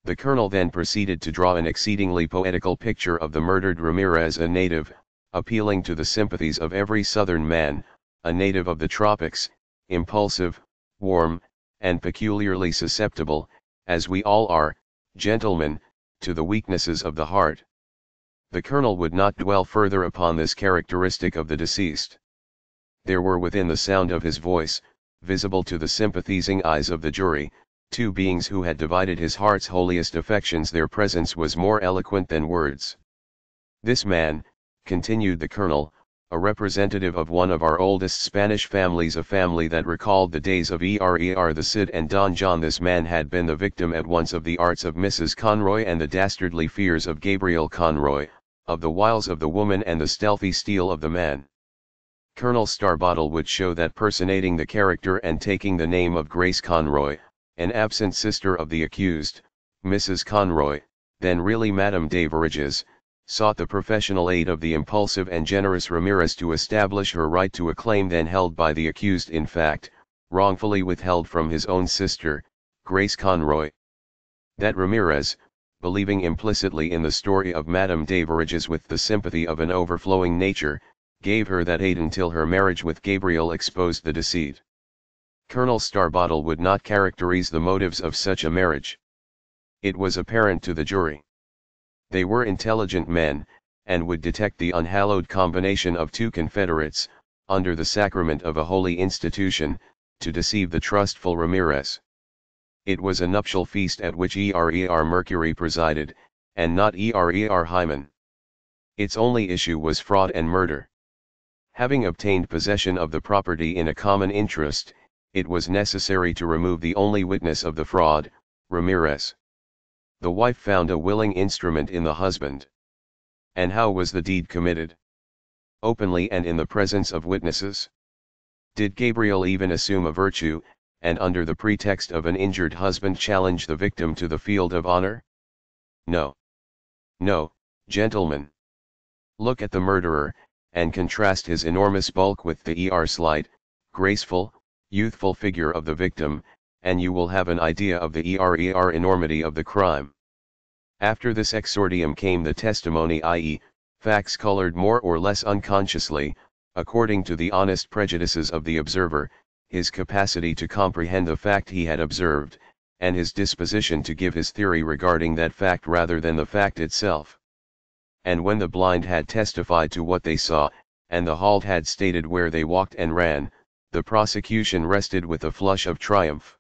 The colonel then proceeded to draw an exceedingly poetical picture of the murdered Ramirez a native, appealing to the sympathies of every southern man, a native of the tropics, impulsive, warm, and peculiarly susceptible, as we all are, gentlemen, to the weaknesses of the heart. The colonel would not dwell further upon this characteristic of the deceased. There were within the sound of his voice, visible to the sympathizing eyes of the jury, two beings who had divided his heart's holiest affections their presence was more eloquent than words. This man, continued the colonel, a representative of one of our oldest Spanish families a family that recalled the days of ERER the Cid and Don John this man had been the victim at once of the arts of Mrs. Conroy and the dastardly fears of Gabriel Conroy, of the wiles of the woman and the stealthy steel of the man. Colonel Starbottle would show that personating the character and taking the name of Grace Conroy, an absent sister of the accused, Mrs. Conroy, then really Madame Devarges, sought the professional aid of the impulsive and generous Ramirez to establish her right to a claim then held by the accused in fact, wrongfully withheld from his own sister, Grace Conroy. That Ramirez, believing implicitly in the story of Madame Devarges with the sympathy of an overflowing nature, gave her that aid until her marriage with Gabriel exposed the deceit. Colonel Starbottle would not characterize the motives of such a marriage. It was apparent to the jury. They were intelligent men, and would detect the unhallowed combination of two confederates, under the sacrament of a holy institution, to deceive the trustful Ramirez. It was a nuptial feast at which ERER Mercury presided, and not ERER Hymen. Its only issue was fraud and murder. Having obtained possession of the property in a common interest, it was necessary to remove the only witness of the fraud, Ramirez. The wife found a willing instrument in the husband. And how was the deed committed? Openly and in the presence of witnesses? Did Gabriel even assume a virtue, and under the pretext of an injured husband challenge the victim to the field of honor? No. No, gentlemen. Look at the murderer, and contrast his enormous bulk with the er slight, graceful, youthful figure of the victim, and you will have an idea of the ERER enormity of the crime. After this exordium came the testimony i.e., facts colored more or less unconsciously, according to the honest prejudices of the observer, his capacity to comprehend the fact he had observed, and his disposition to give his theory regarding that fact rather than the fact itself. And when the blind had testified to what they saw, and the halt had stated where they walked and ran, the prosecution rested with a flush of triumph.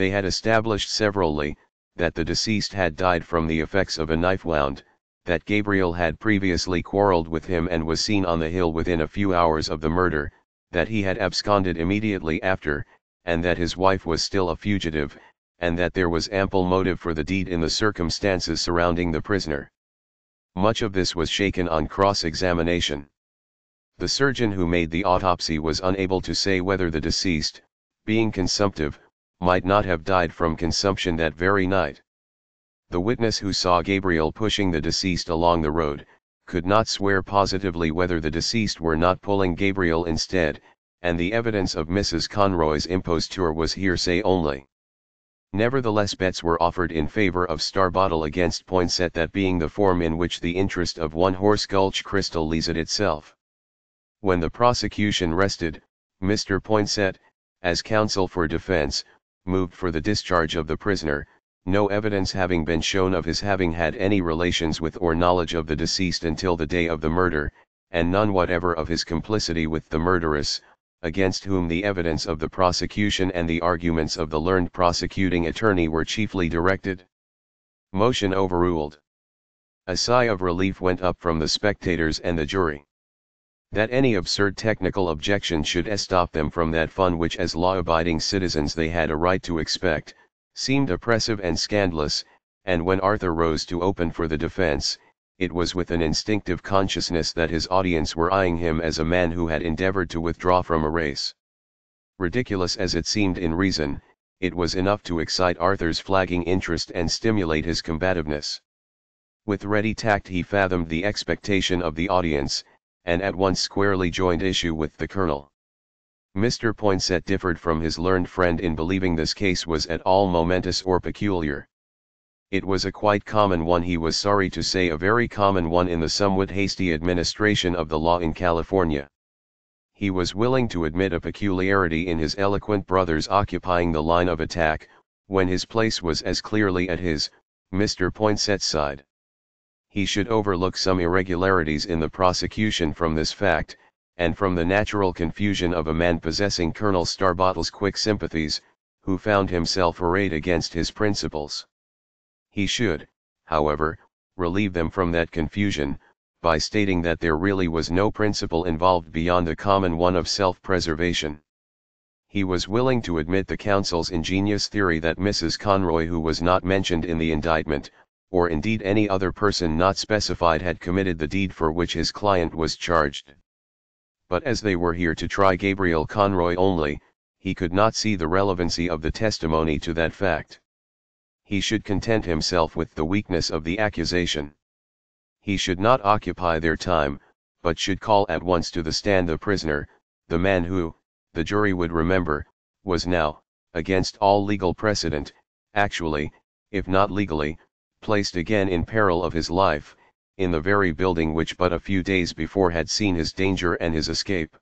They had established severally, that the deceased had died from the effects of a knife wound, that Gabriel had previously quarreled with him and was seen on the hill within a few hours of the murder, that he had absconded immediately after, and that his wife was still a fugitive, and that there was ample motive for the deed in the circumstances surrounding the prisoner. Much of this was shaken on cross-examination. The surgeon who made the autopsy was unable to say whether the deceased, being consumptive, might not have died from consumption that very night. The witness who saw Gabriel pushing the deceased along the road, could not swear positively whether the deceased were not pulling Gabriel instead, and the evidence of Mrs. Conroy's imposture was hearsay only. Nevertheless bets were offered in favor of Starbottle against Poinsett that being the form in which the interest of one horse gulch crystal leads it itself. When the prosecution rested, Mr. Poinsett, as counsel for defense, moved for the discharge of the prisoner, no evidence having been shown of his having had any relations with or knowledge of the deceased until the day of the murder, and none whatever of his complicity with the murderess, against whom the evidence of the prosecution and the arguments of the learned prosecuting attorney were chiefly directed. Motion overruled. A sigh of relief went up from the spectators and the jury. That any absurd technical objection should stop them from that fun which as law-abiding citizens they had a right to expect, seemed oppressive and scandalous, and when Arthur rose to open for the defense, it was with an instinctive consciousness that his audience were eyeing him as a man who had endeavored to withdraw from a race. Ridiculous as it seemed in reason, it was enough to excite Arthur's flagging interest and stimulate his combativeness. With ready tact he fathomed the expectation of the audience, and at once squarely joined issue with the colonel. Mr. Poinsett differed from his learned friend in believing this case was at all momentous or peculiar. It was a quite common one he was sorry to say a very common one in the somewhat hasty administration of the law in California. He was willing to admit a peculiarity in his eloquent brother's occupying the line of attack, when his place was as clearly at his, Mr. Poinsett's side. He should overlook some irregularities in the prosecution from this fact, and from the natural confusion of a man possessing Colonel Starbottle's quick sympathies, who found himself arrayed against his principles. He should, however, relieve them from that confusion, by stating that there really was no principle involved beyond the common one of self-preservation. He was willing to admit the counsel's ingenious theory that Mrs. Conroy who was not mentioned in the indictment, or indeed any other person not specified had committed the deed for which his client was charged. But as they were here to try Gabriel Conroy only, he could not see the relevancy of the testimony to that fact he should content himself with the weakness of the accusation. He should not occupy their time, but should call at once to the stand the prisoner, the man who, the jury would remember, was now, against all legal precedent, actually, if not legally, placed again in peril of his life, in the very building which but a few days before had seen his danger and his escape.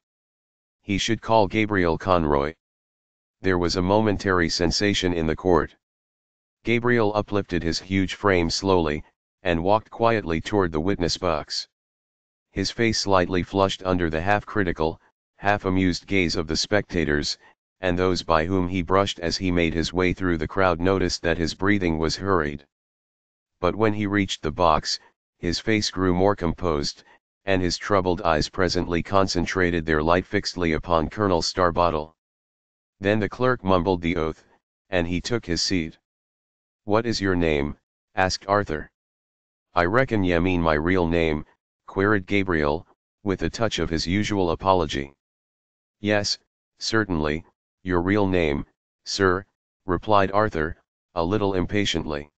He should call Gabriel Conroy. There was a momentary sensation in the court. Gabriel uplifted his huge frame slowly, and walked quietly toward the witness box. His face slightly flushed under the half-critical, half-amused gaze of the spectators, and those by whom he brushed as he made his way through the crowd noticed that his breathing was hurried. But when he reached the box, his face grew more composed, and his troubled eyes presently concentrated their light fixedly upon Colonel Starbottle. Then the clerk mumbled the oath, and he took his seat. What is your name? asked Arthur. I reckon ye mean my real name, queried Gabriel, with a touch of his usual apology. Yes, certainly, your real name, sir, replied Arthur, a little impatiently.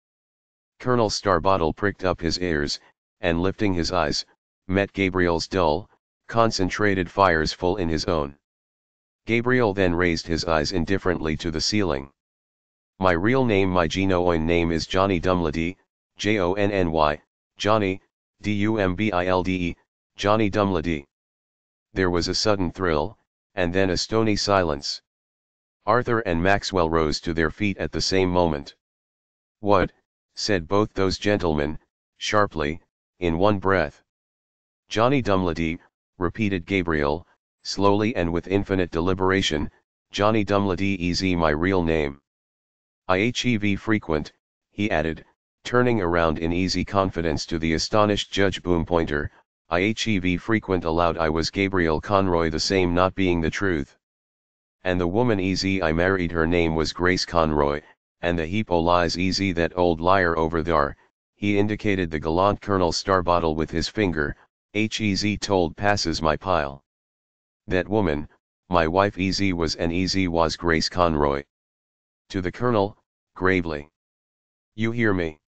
Colonel Starbottle pricked up his ears, and lifting his eyes, met Gabriel's dull, concentrated fires full in his own. Gabriel then raised his eyes indifferently to the ceiling. My real name my genuine name is Johnny Dumbledy, J-O-N-N-Y, Johnny, D-U-M-B-I-L-D-E, Johnny Dumbledy. There was a sudden thrill, and then a stony silence. Arthur and Maxwell rose to their feet at the same moment. What, said both those gentlemen, sharply, in one breath. Johnny Dumledy, repeated Gabriel, slowly and with infinite deliberation, Johnny Dumledy is my real name. IHEV frequent, he added, turning around in easy confidence to the astonished Judge Boompointer, IHEV frequent aloud I was Gabriel Conroy the same not being the truth. And the woman easy I married her name was Grace Conroy, and the heap o' lies easy that old liar over thar, he indicated the gallant Colonel Starbottle with his finger, Hez told passes my pile. That woman, my wife easy was and easy was Grace Conroy. To the Colonel, gravely. You hear me?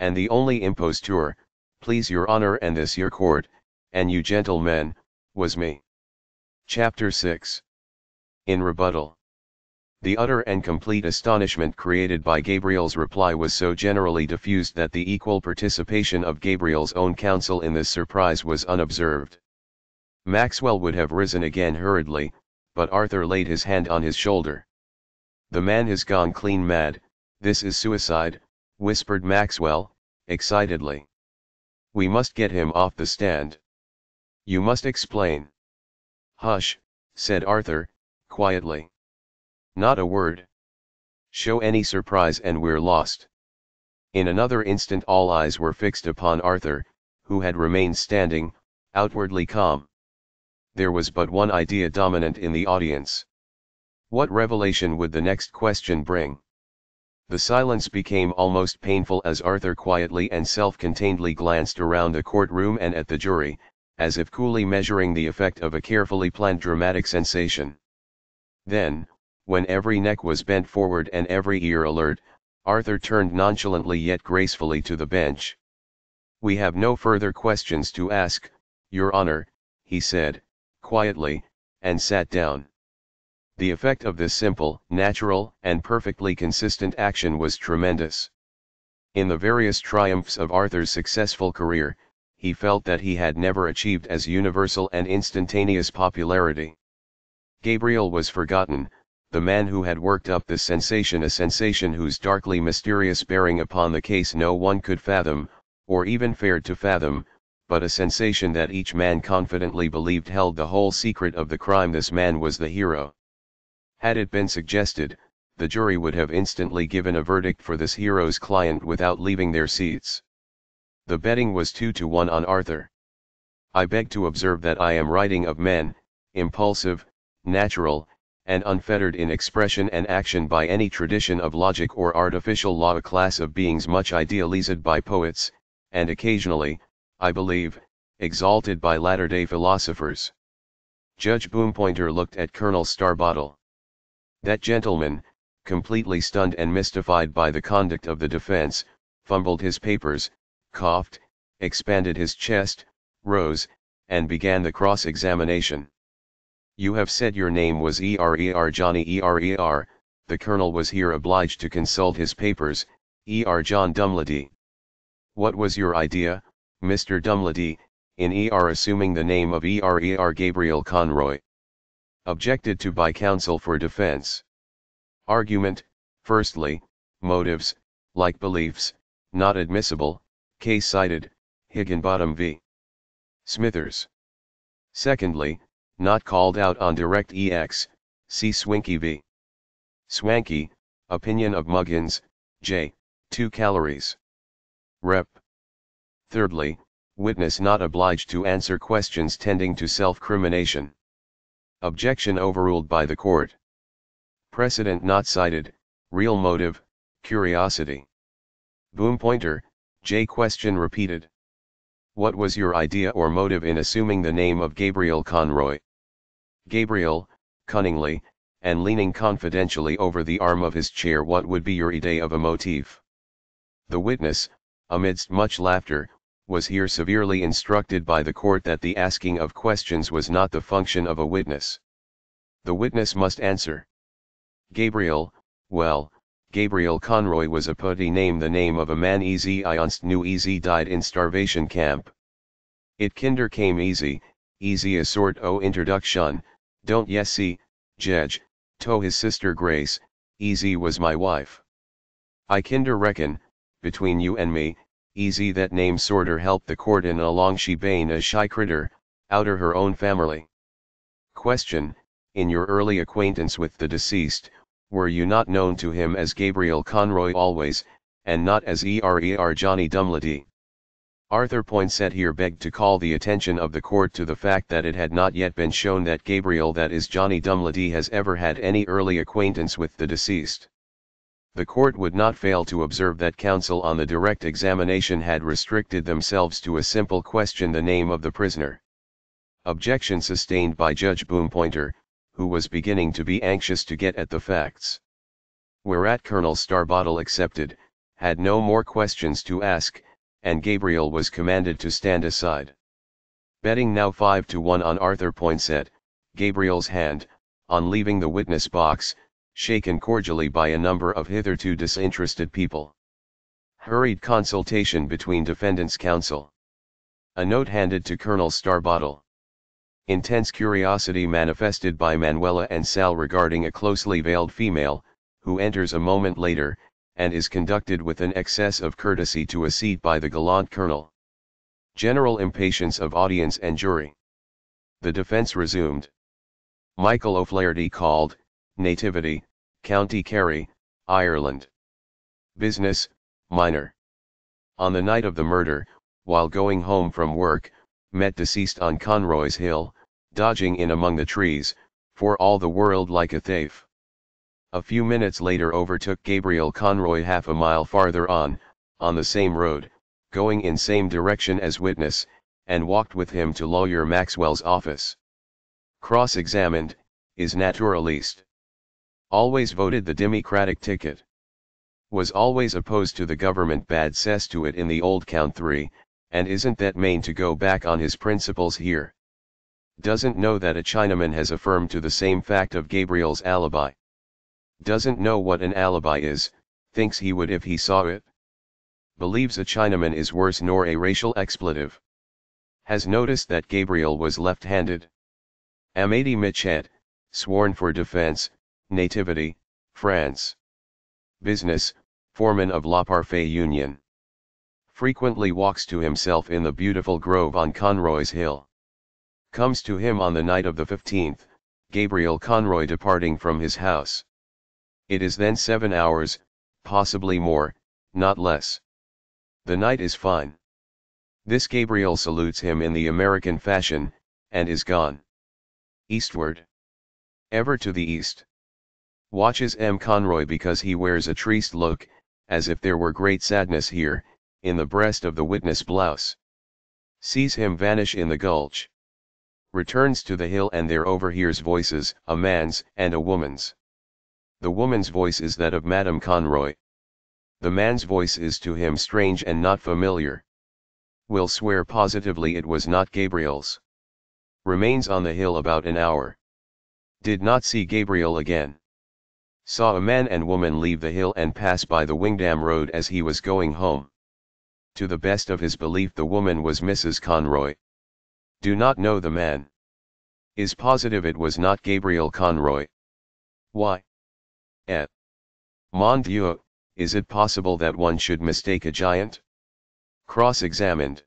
And the only imposture, please your honor and this your court, and you gentlemen, was me. Chapter 6 In rebuttal. The utter and complete astonishment created by Gabriel's reply was so generally diffused that the equal participation of Gabriel's own counsel in this surprise was unobserved. Maxwell would have risen again hurriedly, but Arthur laid his hand on his shoulder. The man has gone clean mad, this is suicide, whispered Maxwell, excitedly. We must get him off the stand. You must explain. Hush, said Arthur, quietly. Not a word. Show any surprise and we're lost. In another instant all eyes were fixed upon Arthur, who had remained standing, outwardly calm. There was but one idea dominant in the audience. What revelation would the next question bring? The silence became almost painful as Arthur quietly and self-containedly glanced around the courtroom and at the jury, as if coolly measuring the effect of a carefully planned dramatic sensation. Then, when every neck was bent forward and every ear alert, Arthur turned nonchalantly yet gracefully to the bench. We have no further questions to ask, Your Honor, he said, quietly, and sat down. The effect of this simple, natural, and perfectly consistent action was tremendous. In the various triumphs of Arthur's successful career, he felt that he had never achieved as universal and instantaneous popularity. Gabriel was forgotten, the man who had worked up this sensation a sensation whose darkly mysterious bearing upon the case no one could fathom, or even fared to fathom, but a sensation that each man confidently believed held the whole secret of the crime this man was the hero. Had it been suggested, the jury would have instantly given a verdict for this hero's client without leaving their seats. The betting was two to one on Arthur. I beg to observe that I am writing of men, impulsive, natural, and unfettered in expression and action by any tradition of logic or artificial law a class of beings much idealized by poets, and occasionally, I believe, exalted by latter-day philosophers. Judge Boompointer looked at Colonel Starbottle. That gentleman, completely stunned and mystified by the conduct of the defense, fumbled his papers, coughed, expanded his chest, rose, and began the cross-examination. You have said your name was ERER Johnny ERER, the colonel was here obliged to consult his papers, ER John Dumledy. What was your idea, Mr. Dumledy, in ER assuming the name of ERER Gabriel Conroy? Objected to by counsel for defense. Argument, firstly, motives, like beliefs, not admissible, case cited, Higginbottom v. Smithers. Secondly, not called out on direct EX, see Swinky v. Swanky, opinion of Muggins, J, 2 calories. Rep. Thirdly, witness not obliged to answer questions tending to self-crimination. Objection overruled by the court. Precedent not cited, real motive, curiosity. Boompointer, J question repeated. What was your idea or motive in assuming the name of Gabriel Conroy? Gabriel, cunningly, and leaning confidentially over the arm of his chair what would be your idea of a motif? The witness, amidst much laughter, was here severely instructed by the court that the asking of questions was not the function of a witness. The witness must answer. Gabriel, well, Gabriel Conroy was a putty name the name of a man easy I onst knew easy died in starvation camp. It kinder came easy, easy a sort o introduction, don't yes see, Jedge, To his sister Grace, Easy was my wife. I kinder reckon, between you and me, Easy that name sorter helped the court in along she bane a shy critter, outer her own family. Question, in your early acquaintance with the deceased, were you not known to him as Gabriel Conroy always, and not as ERER Johnny Dumlady? Arthur Poinsett here begged to call the attention of the court to the fact that it had not yet been shown that Gabriel that is Johnny Dumlady has ever had any early acquaintance with the deceased. The court would not fail to observe that counsel on the direct examination had restricted themselves to a simple question the name of the prisoner. Objection sustained by Judge Boompointer, who was beginning to be anxious to get at the facts. Whereat Colonel Starbottle accepted, had no more questions to ask, and Gabriel was commanded to stand aside. Betting now 5 to 1 on Arthur Poinsett, Gabriel's hand, on leaving the witness box, shaken cordially by a number of hitherto disinterested people. Hurried consultation between defendant's counsel. A note handed to Colonel Starbottle. Intense curiosity manifested by Manuela and Sal regarding a closely veiled female, who enters a moment later, and is conducted with an excess of courtesy to a seat by the gallant colonel. General impatience of audience and jury. The defense resumed. Michael O'Flaherty called, Nativity, County Kerry, Ireland. Business, miner. On the night of the murder, while going home from work, met deceased on Conroy's Hill, dodging in among the trees, for all the world like a thief. A few minutes later overtook Gabriel Conroy half a mile farther on, on the same road, going in same direction as witness, and walked with him to lawyer Maxwell's office. Cross-examined, is naturalist. Always voted the Democratic ticket. Was always opposed to the government bad cess to it in the old count 3, and isn't that main to go back on his principles here. Doesn't know that a Chinaman has affirmed to the same fact of Gabriel's alibi. Doesn't know what an alibi is, thinks he would if he saw it. Believes a Chinaman is worse nor a racial expletive. Has noticed that Gabriel was left-handed. Amédée Michet, sworn for defense, Nativity, France. Business, foreman of La Parfait Union. Frequently walks to himself in the beautiful grove on Conroy's Hill. Comes to him on the night of the 15th, Gabriel Conroy departing from his house. It is then seven hours, possibly more, not less. The night is fine. This Gabriel salutes him in the American fashion, and is gone. Eastward. Ever to the east. Watches M. Conroy because he wears a triste look, as if there were great sadness here, in the breast of the witness blouse. Sees him vanish in the gulch. Returns to the hill and there overhears voices, a man's and a woman's. The woman's voice is that of Madame Conroy. The man's voice is to him strange and not familiar. Will swear positively it was not Gabriel's. Remains on the hill about an hour. Did not see Gabriel again. Saw a man and woman leave the hill and pass by the Wingdam Road as he was going home. To the best of his belief the woman was Mrs. Conroy. Do not know the man. Is positive it was not Gabriel Conroy. Why? Et. Mon Dieu, is it possible that one should mistake a giant? Cross-examined.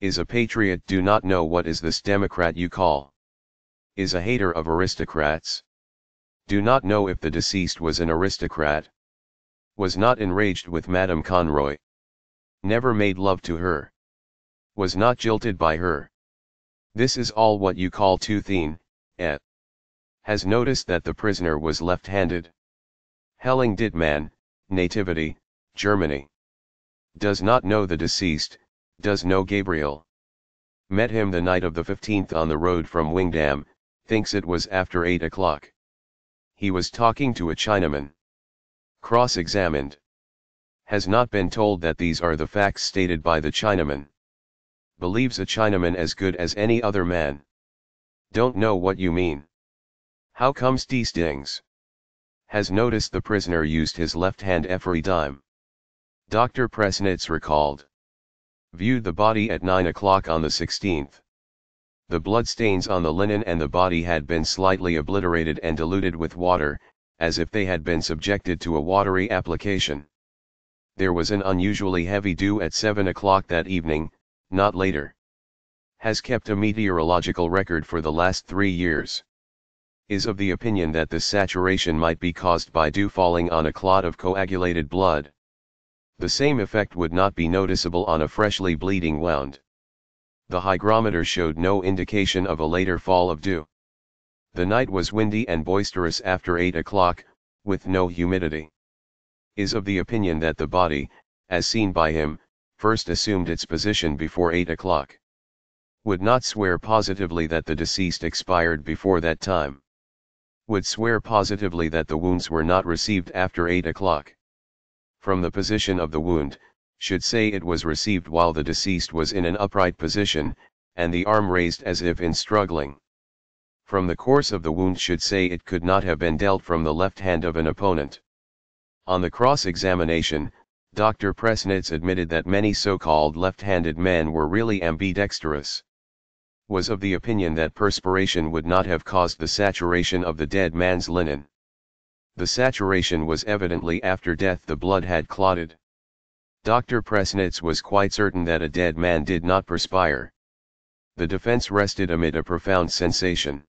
Is a patriot do not know what is this Democrat you call? Is a hater of aristocrats? Do not know if the deceased was an aristocrat. Was not enraged with Madame Conroy. Never made love to her. Was not jilted by her. This is all what you call too thin, et. Eh? Has noticed that the prisoner was left-handed. Helling Dittman, Nativity, Germany. Does not know the deceased, does know Gabriel. Met him the night of the 15th on the road from Wingdam, thinks it was after 8 o'clock. He was talking to a Chinaman. Cross-examined. Has not been told that these are the facts stated by the Chinaman. Believes a Chinaman as good as any other man. Don't know what you mean. How comes these things? Has noticed the prisoner used his left hand every time. Dr. Presnitz recalled. Viewed the body at 9 o'clock on the 16th. The blood stains on the linen and the body had been slightly obliterated and diluted with water, as if they had been subjected to a watery application. There was an unusually heavy dew at 7 o'clock that evening, not later. Has kept a meteorological record for the last three years. Is of the opinion that this saturation might be caused by dew falling on a clot of coagulated blood. The same effect would not be noticeable on a freshly bleeding wound. The hygrometer showed no indication of a later fall of dew. The night was windy and boisterous after 8 o'clock, with no humidity. Is of the opinion that the body, as seen by him, first assumed its position before 8 o'clock. Would not swear positively that the deceased expired before that time. Would swear positively that the wounds were not received after 8 o'clock. From the position of the wound, should say it was received while the deceased was in an upright position, and the arm raised as if in struggling. From the course of the wound should say it could not have been dealt from the left hand of an opponent. On the cross-examination, Dr. Presnitz admitted that many so-called left-handed men were really ambidextrous. Was of the opinion that perspiration would not have caused the saturation of the dead man's linen. The saturation was evidently after death the blood had clotted. Dr. Presnitz was quite certain that a dead man did not perspire. The defense rested amid a profound sensation.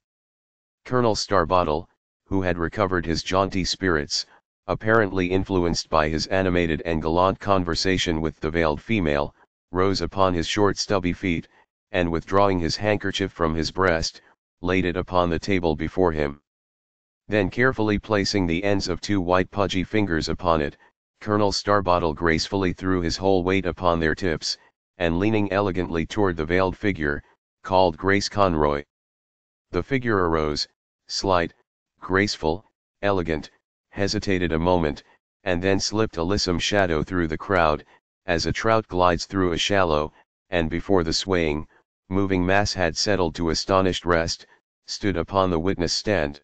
Colonel Starbottle, who had recovered his jaunty spirits, apparently influenced by his animated and gallant conversation with the veiled female, rose upon his short stubby feet, and withdrawing his handkerchief from his breast, laid it upon the table before him. Then carefully placing the ends of two white pudgy fingers upon it, Colonel Starbottle gracefully threw his whole weight upon their tips, and leaning elegantly toward the veiled figure, called Grace Conroy. The figure arose, slight, graceful, elegant, hesitated a moment, and then slipped a lissom shadow through the crowd, as a trout glides through a shallow, and before the swaying, moving mass had settled to astonished rest, stood upon the witness stand.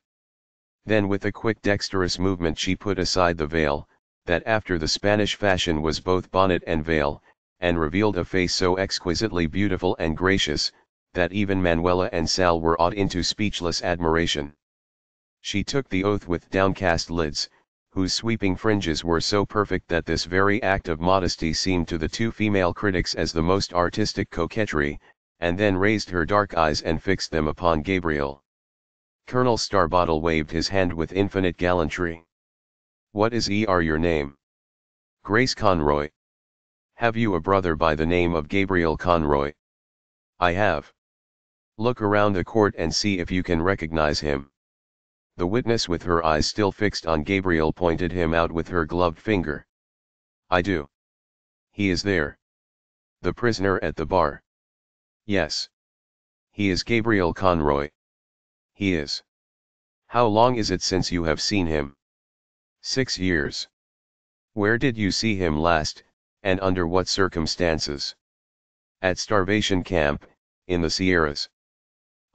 Then with a quick dexterous movement she put aside the veil, that after the Spanish fashion was both bonnet and veil, and revealed a face so exquisitely beautiful and gracious, that even Manuela and Sal were awed into speechless admiration. She took the oath with downcast lids, whose sweeping fringes were so perfect that this very act of modesty seemed to the two female critics as the most artistic coquetry, and then raised her dark eyes and fixed them upon Gabriel. Colonel Starbottle waved his hand with infinite gallantry. What is er your name? Grace Conroy. Have you a brother by the name of Gabriel Conroy? I have. Look around the court and see if you can recognize him. The witness with her eyes still fixed on Gabriel pointed him out with her gloved finger. I do. He is there. The prisoner at the bar. Yes. He is Gabriel Conroy. He is. How long is it since you have seen him? Six years. Where did you see him last, and under what circumstances? At starvation camp, in the Sierras.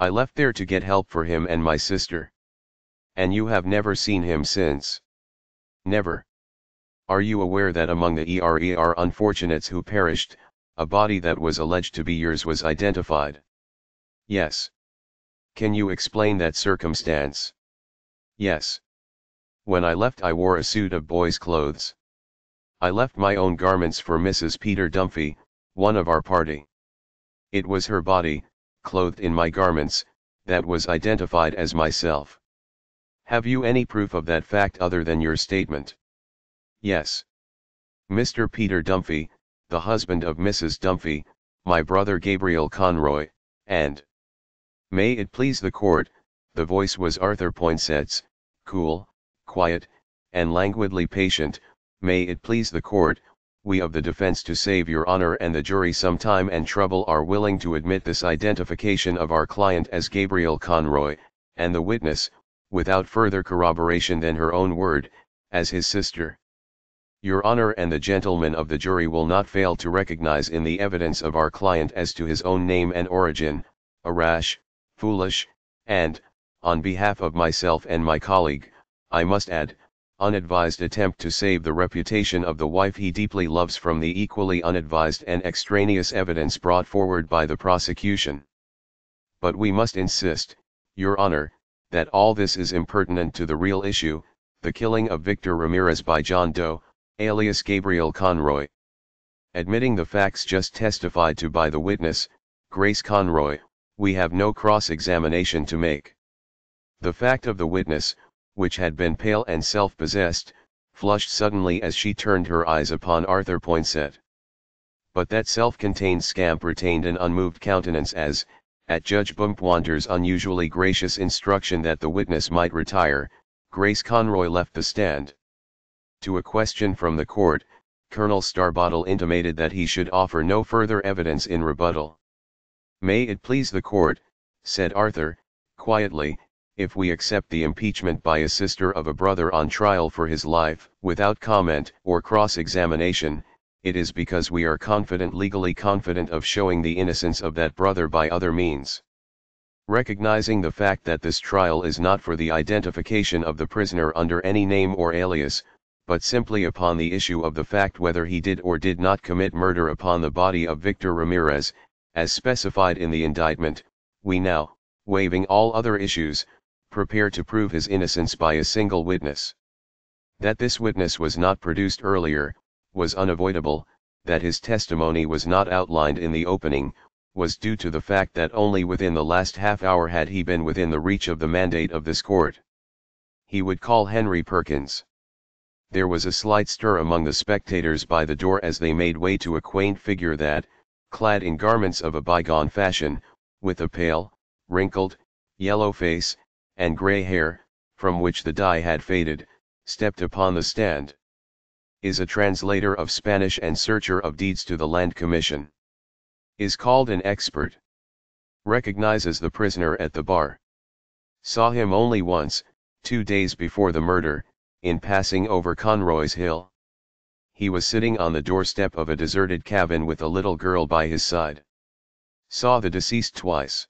I left there to get help for him and my sister. And you have never seen him since? Never. Are you aware that among the ERER unfortunates who perished, a body that was alleged to be yours was identified? Yes. Can you explain that circumstance? Yes. When I left I wore a suit of boy's clothes. I left my own garments for Mrs. Peter Dumphy, one of our party. It was her body, clothed in my garments, that was identified as myself. Have you any proof of that fact other than your statement? Yes. Mr. Peter Dumphy, the husband of Mrs. Dumphy, my brother Gabriel Conroy, and May it please the court, the voice was Arthur Poinsett's, cool, quiet, and languidly patient, may it please the court, we of the defense to save your honor and the jury some time and trouble are willing to admit this identification of our client as Gabriel Conroy, and the witness, without further corroboration than her own word, as his sister. Your honor and the gentlemen of the jury will not fail to recognize in the evidence of our client as to his own name and origin, a rash, foolish, and, on behalf of myself and my colleague, I must add, unadvised attempt to save the reputation of the wife he deeply loves from the equally unadvised and extraneous evidence brought forward by the prosecution. But we must insist, Your Honor, that all this is impertinent to the real issue, the killing of Victor Ramirez by John Doe, alias Gabriel Conroy. Admitting the facts just testified to by the witness, Grace Conroy, we have no cross-examination to make. The fact of the witness, which had been pale and self-possessed, flushed suddenly as she turned her eyes upon Arthur Poinsett. But that self-contained scamp retained an unmoved countenance as, at Judge Boompointer's unusually gracious instruction that the witness might retire, Grace Conroy left the stand. To a question from the court, Colonel Starbottle intimated that he should offer no further evidence in rebuttal. May it please the court, said Arthur, quietly, if we accept the impeachment by a sister of a brother on trial for his life, without comment or cross-examination, it is because we are confident legally confident of showing the innocence of that brother by other means. Recognizing the fact that this trial is not for the identification of the prisoner under any name or alias, but simply upon the issue of the fact whether he did or did not commit murder upon the body of Victor Ramirez, as specified in the indictment, we now, waiving all other issues, prepare to prove his innocence by a single witness. That this witness was not produced earlier, was unavoidable, that his testimony was not outlined in the opening, was due to the fact that only within the last half hour had he been within the reach of the mandate of this court. He would call Henry Perkins. There was a slight stir among the spectators by the door as they made way to a quaint figure that, clad in garments of a bygone fashion, with a pale, wrinkled, yellow face, and grey hair, from which the dye had faded, stepped upon the stand. Is a translator of Spanish and searcher of deeds to the Land Commission. Is called an expert. Recognizes the prisoner at the bar. Saw him only once, two days before the murder, in passing over Conroy's Hill. He was sitting on the doorstep of a deserted cabin with a little girl by his side. Saw the deceased twice.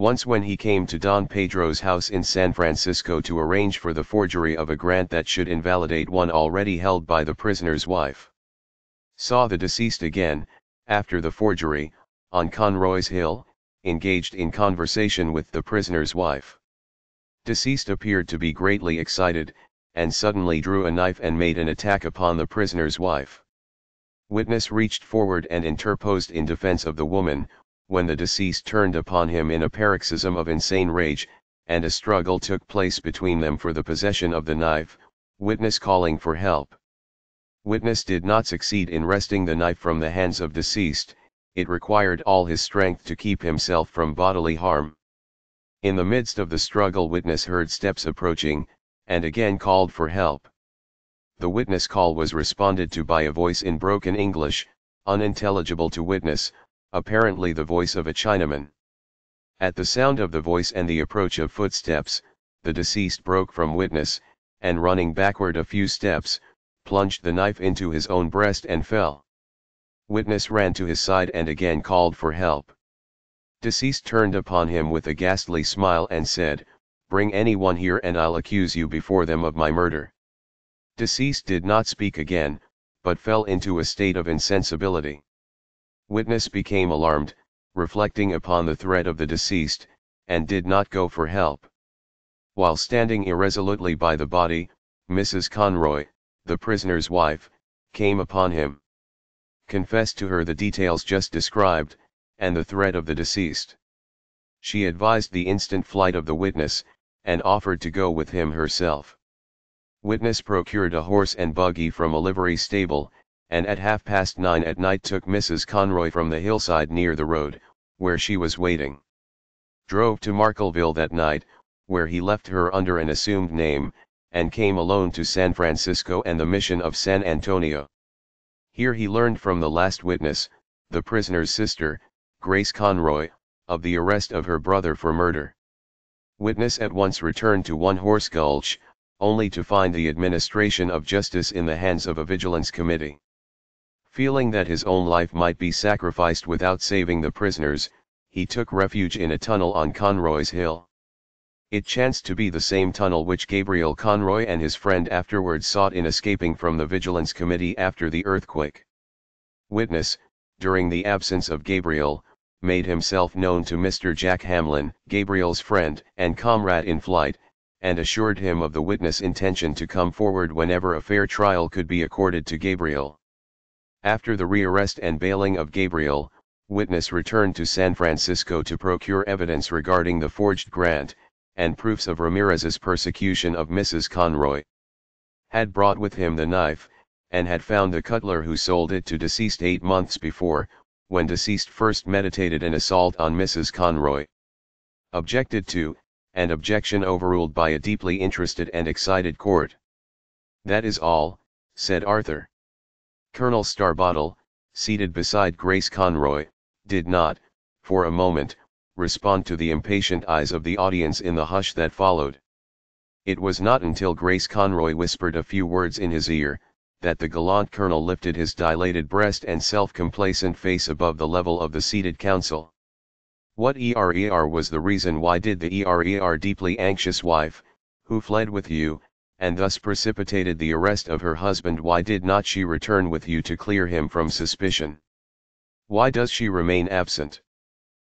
Once when he came to Don Pedro's house in San Francisco to arrange for the forgery of a grant that should invalidate one already held by the prisoner's wife. Saw the deceased again, after the forgery, on Conroy's Hill, engaged in conversation with the prisoner's wife. Deceased appeared to be greatly excited, and suddenly drew a knife and made an attack upon the prisoner's wife. Witness reached forward and interposed in defense of the woman, when the deceased turned upon him in a paroxysm of insane rage, and a struggle took place between them for the possession of the knife, witness calling for help. Witness did not succeed in wresting the knife from the hands of deceased, it required all his strength to keep himself from bodily harm. In the midst of the struggle witness heard steps approaching, and again called for help. The witness call was responded to by a voice in broken English, unintelligible to witness, apparently the voice of a Chinaman. At the sound of the voice and the approach of footsteps, the deceased broke from witness, and running backward a few steps, plunged the knife into his own breast and fell. Witness ran to his side and again called for help. Deceased turned upon him with a ghastly smile and said, Bring anyone here and I'll accuse you before them of my murder. Deceased did not speak again, but fell into a state of insensibility. Witness became alarmed, reflecting upon the threat of the deceased, and did not go for help. While standing irresolutely by the body, Mrs. Conroy, the prisoner's wife, came upon him. Confessed to her the details just described, and the threat of the deceased. She advised the instant flight of the witness, and offered to go with him herself. Witness procured a horse and buggy from a livery stable, and at half past nine at night took Mrs. Conroy from the hillside near the road, where she was waiting. Drove to Markleville that night, where he left her under an assumed name, and came alone to San Francisco and the mission of San Antonio. Here he learned from the last witness, the prisoner's sister, Grace Conroy, of the arrest of her brother for murder. Witness at once returned to One Horse Gulch, only to find the administration of justice in the hands of a vigilance committee. Feeling that his own life might be sacrificed without saving the prisoners, he took refuge in a tunnel on Conroy's Hill. It chanced to be the same tunnel which Gabriel Conroy and his friend afterwards sought in escaping from the Vigilance Committee after the earthquake. Witness, during the absence of Gabriel, made himself known to Mr. Jack Hamlin, Gabriel's friend and comrade in flight, and assured him of the witness' intention to come forward whenever a fair trial could be accorded to Gabriel. After the rearrest and bailing of Gabriel, witness returned to San Francisco to procure evidence regarding the forged grant, and proofs of Ramirez's persecution of Mrs. Conroy. Had brought with him the knife, and had found the cutler who sold it to deceased eight months before, when deceased first meditated an assault on Mrs. Conroy. Objected to, and objection overruled by a deeply interested and excited court. That is all, said Arthur. Colonel Starbottle, seated beside Grace Conroy, did not, for a moment, respond to the impatient eyes of the audience in the hush that followed. It was not until Grace Conroy whispered a few words in his ear, that the gallant colonel lifted his dilated breast and self-complacent face above the level of the seated council. What ERER was the reason why did the ERER deeply anxious wife, who fled with you, and thus precipitated the arrest of her husband why did not she return with you to clear him from suspicion? Why does she remain absent?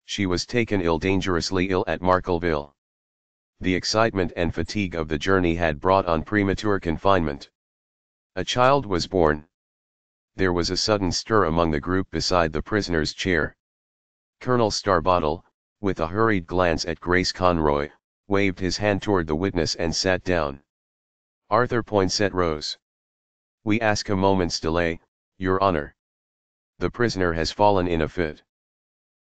She was taken ill dangerously ill at Markleville. The excitement and fatigue of the journey had brought on premature confinement. A child was born. There was a sudden stir among the group beside the prisoner's chair. Colonel Starbottle, with a hurried glance at Grace Conroy, waved his hand toward the witness and sat down. Arthur Poinsett rose. We ask a moment's delay, Your Honor. The prisoner has fallen in a fit.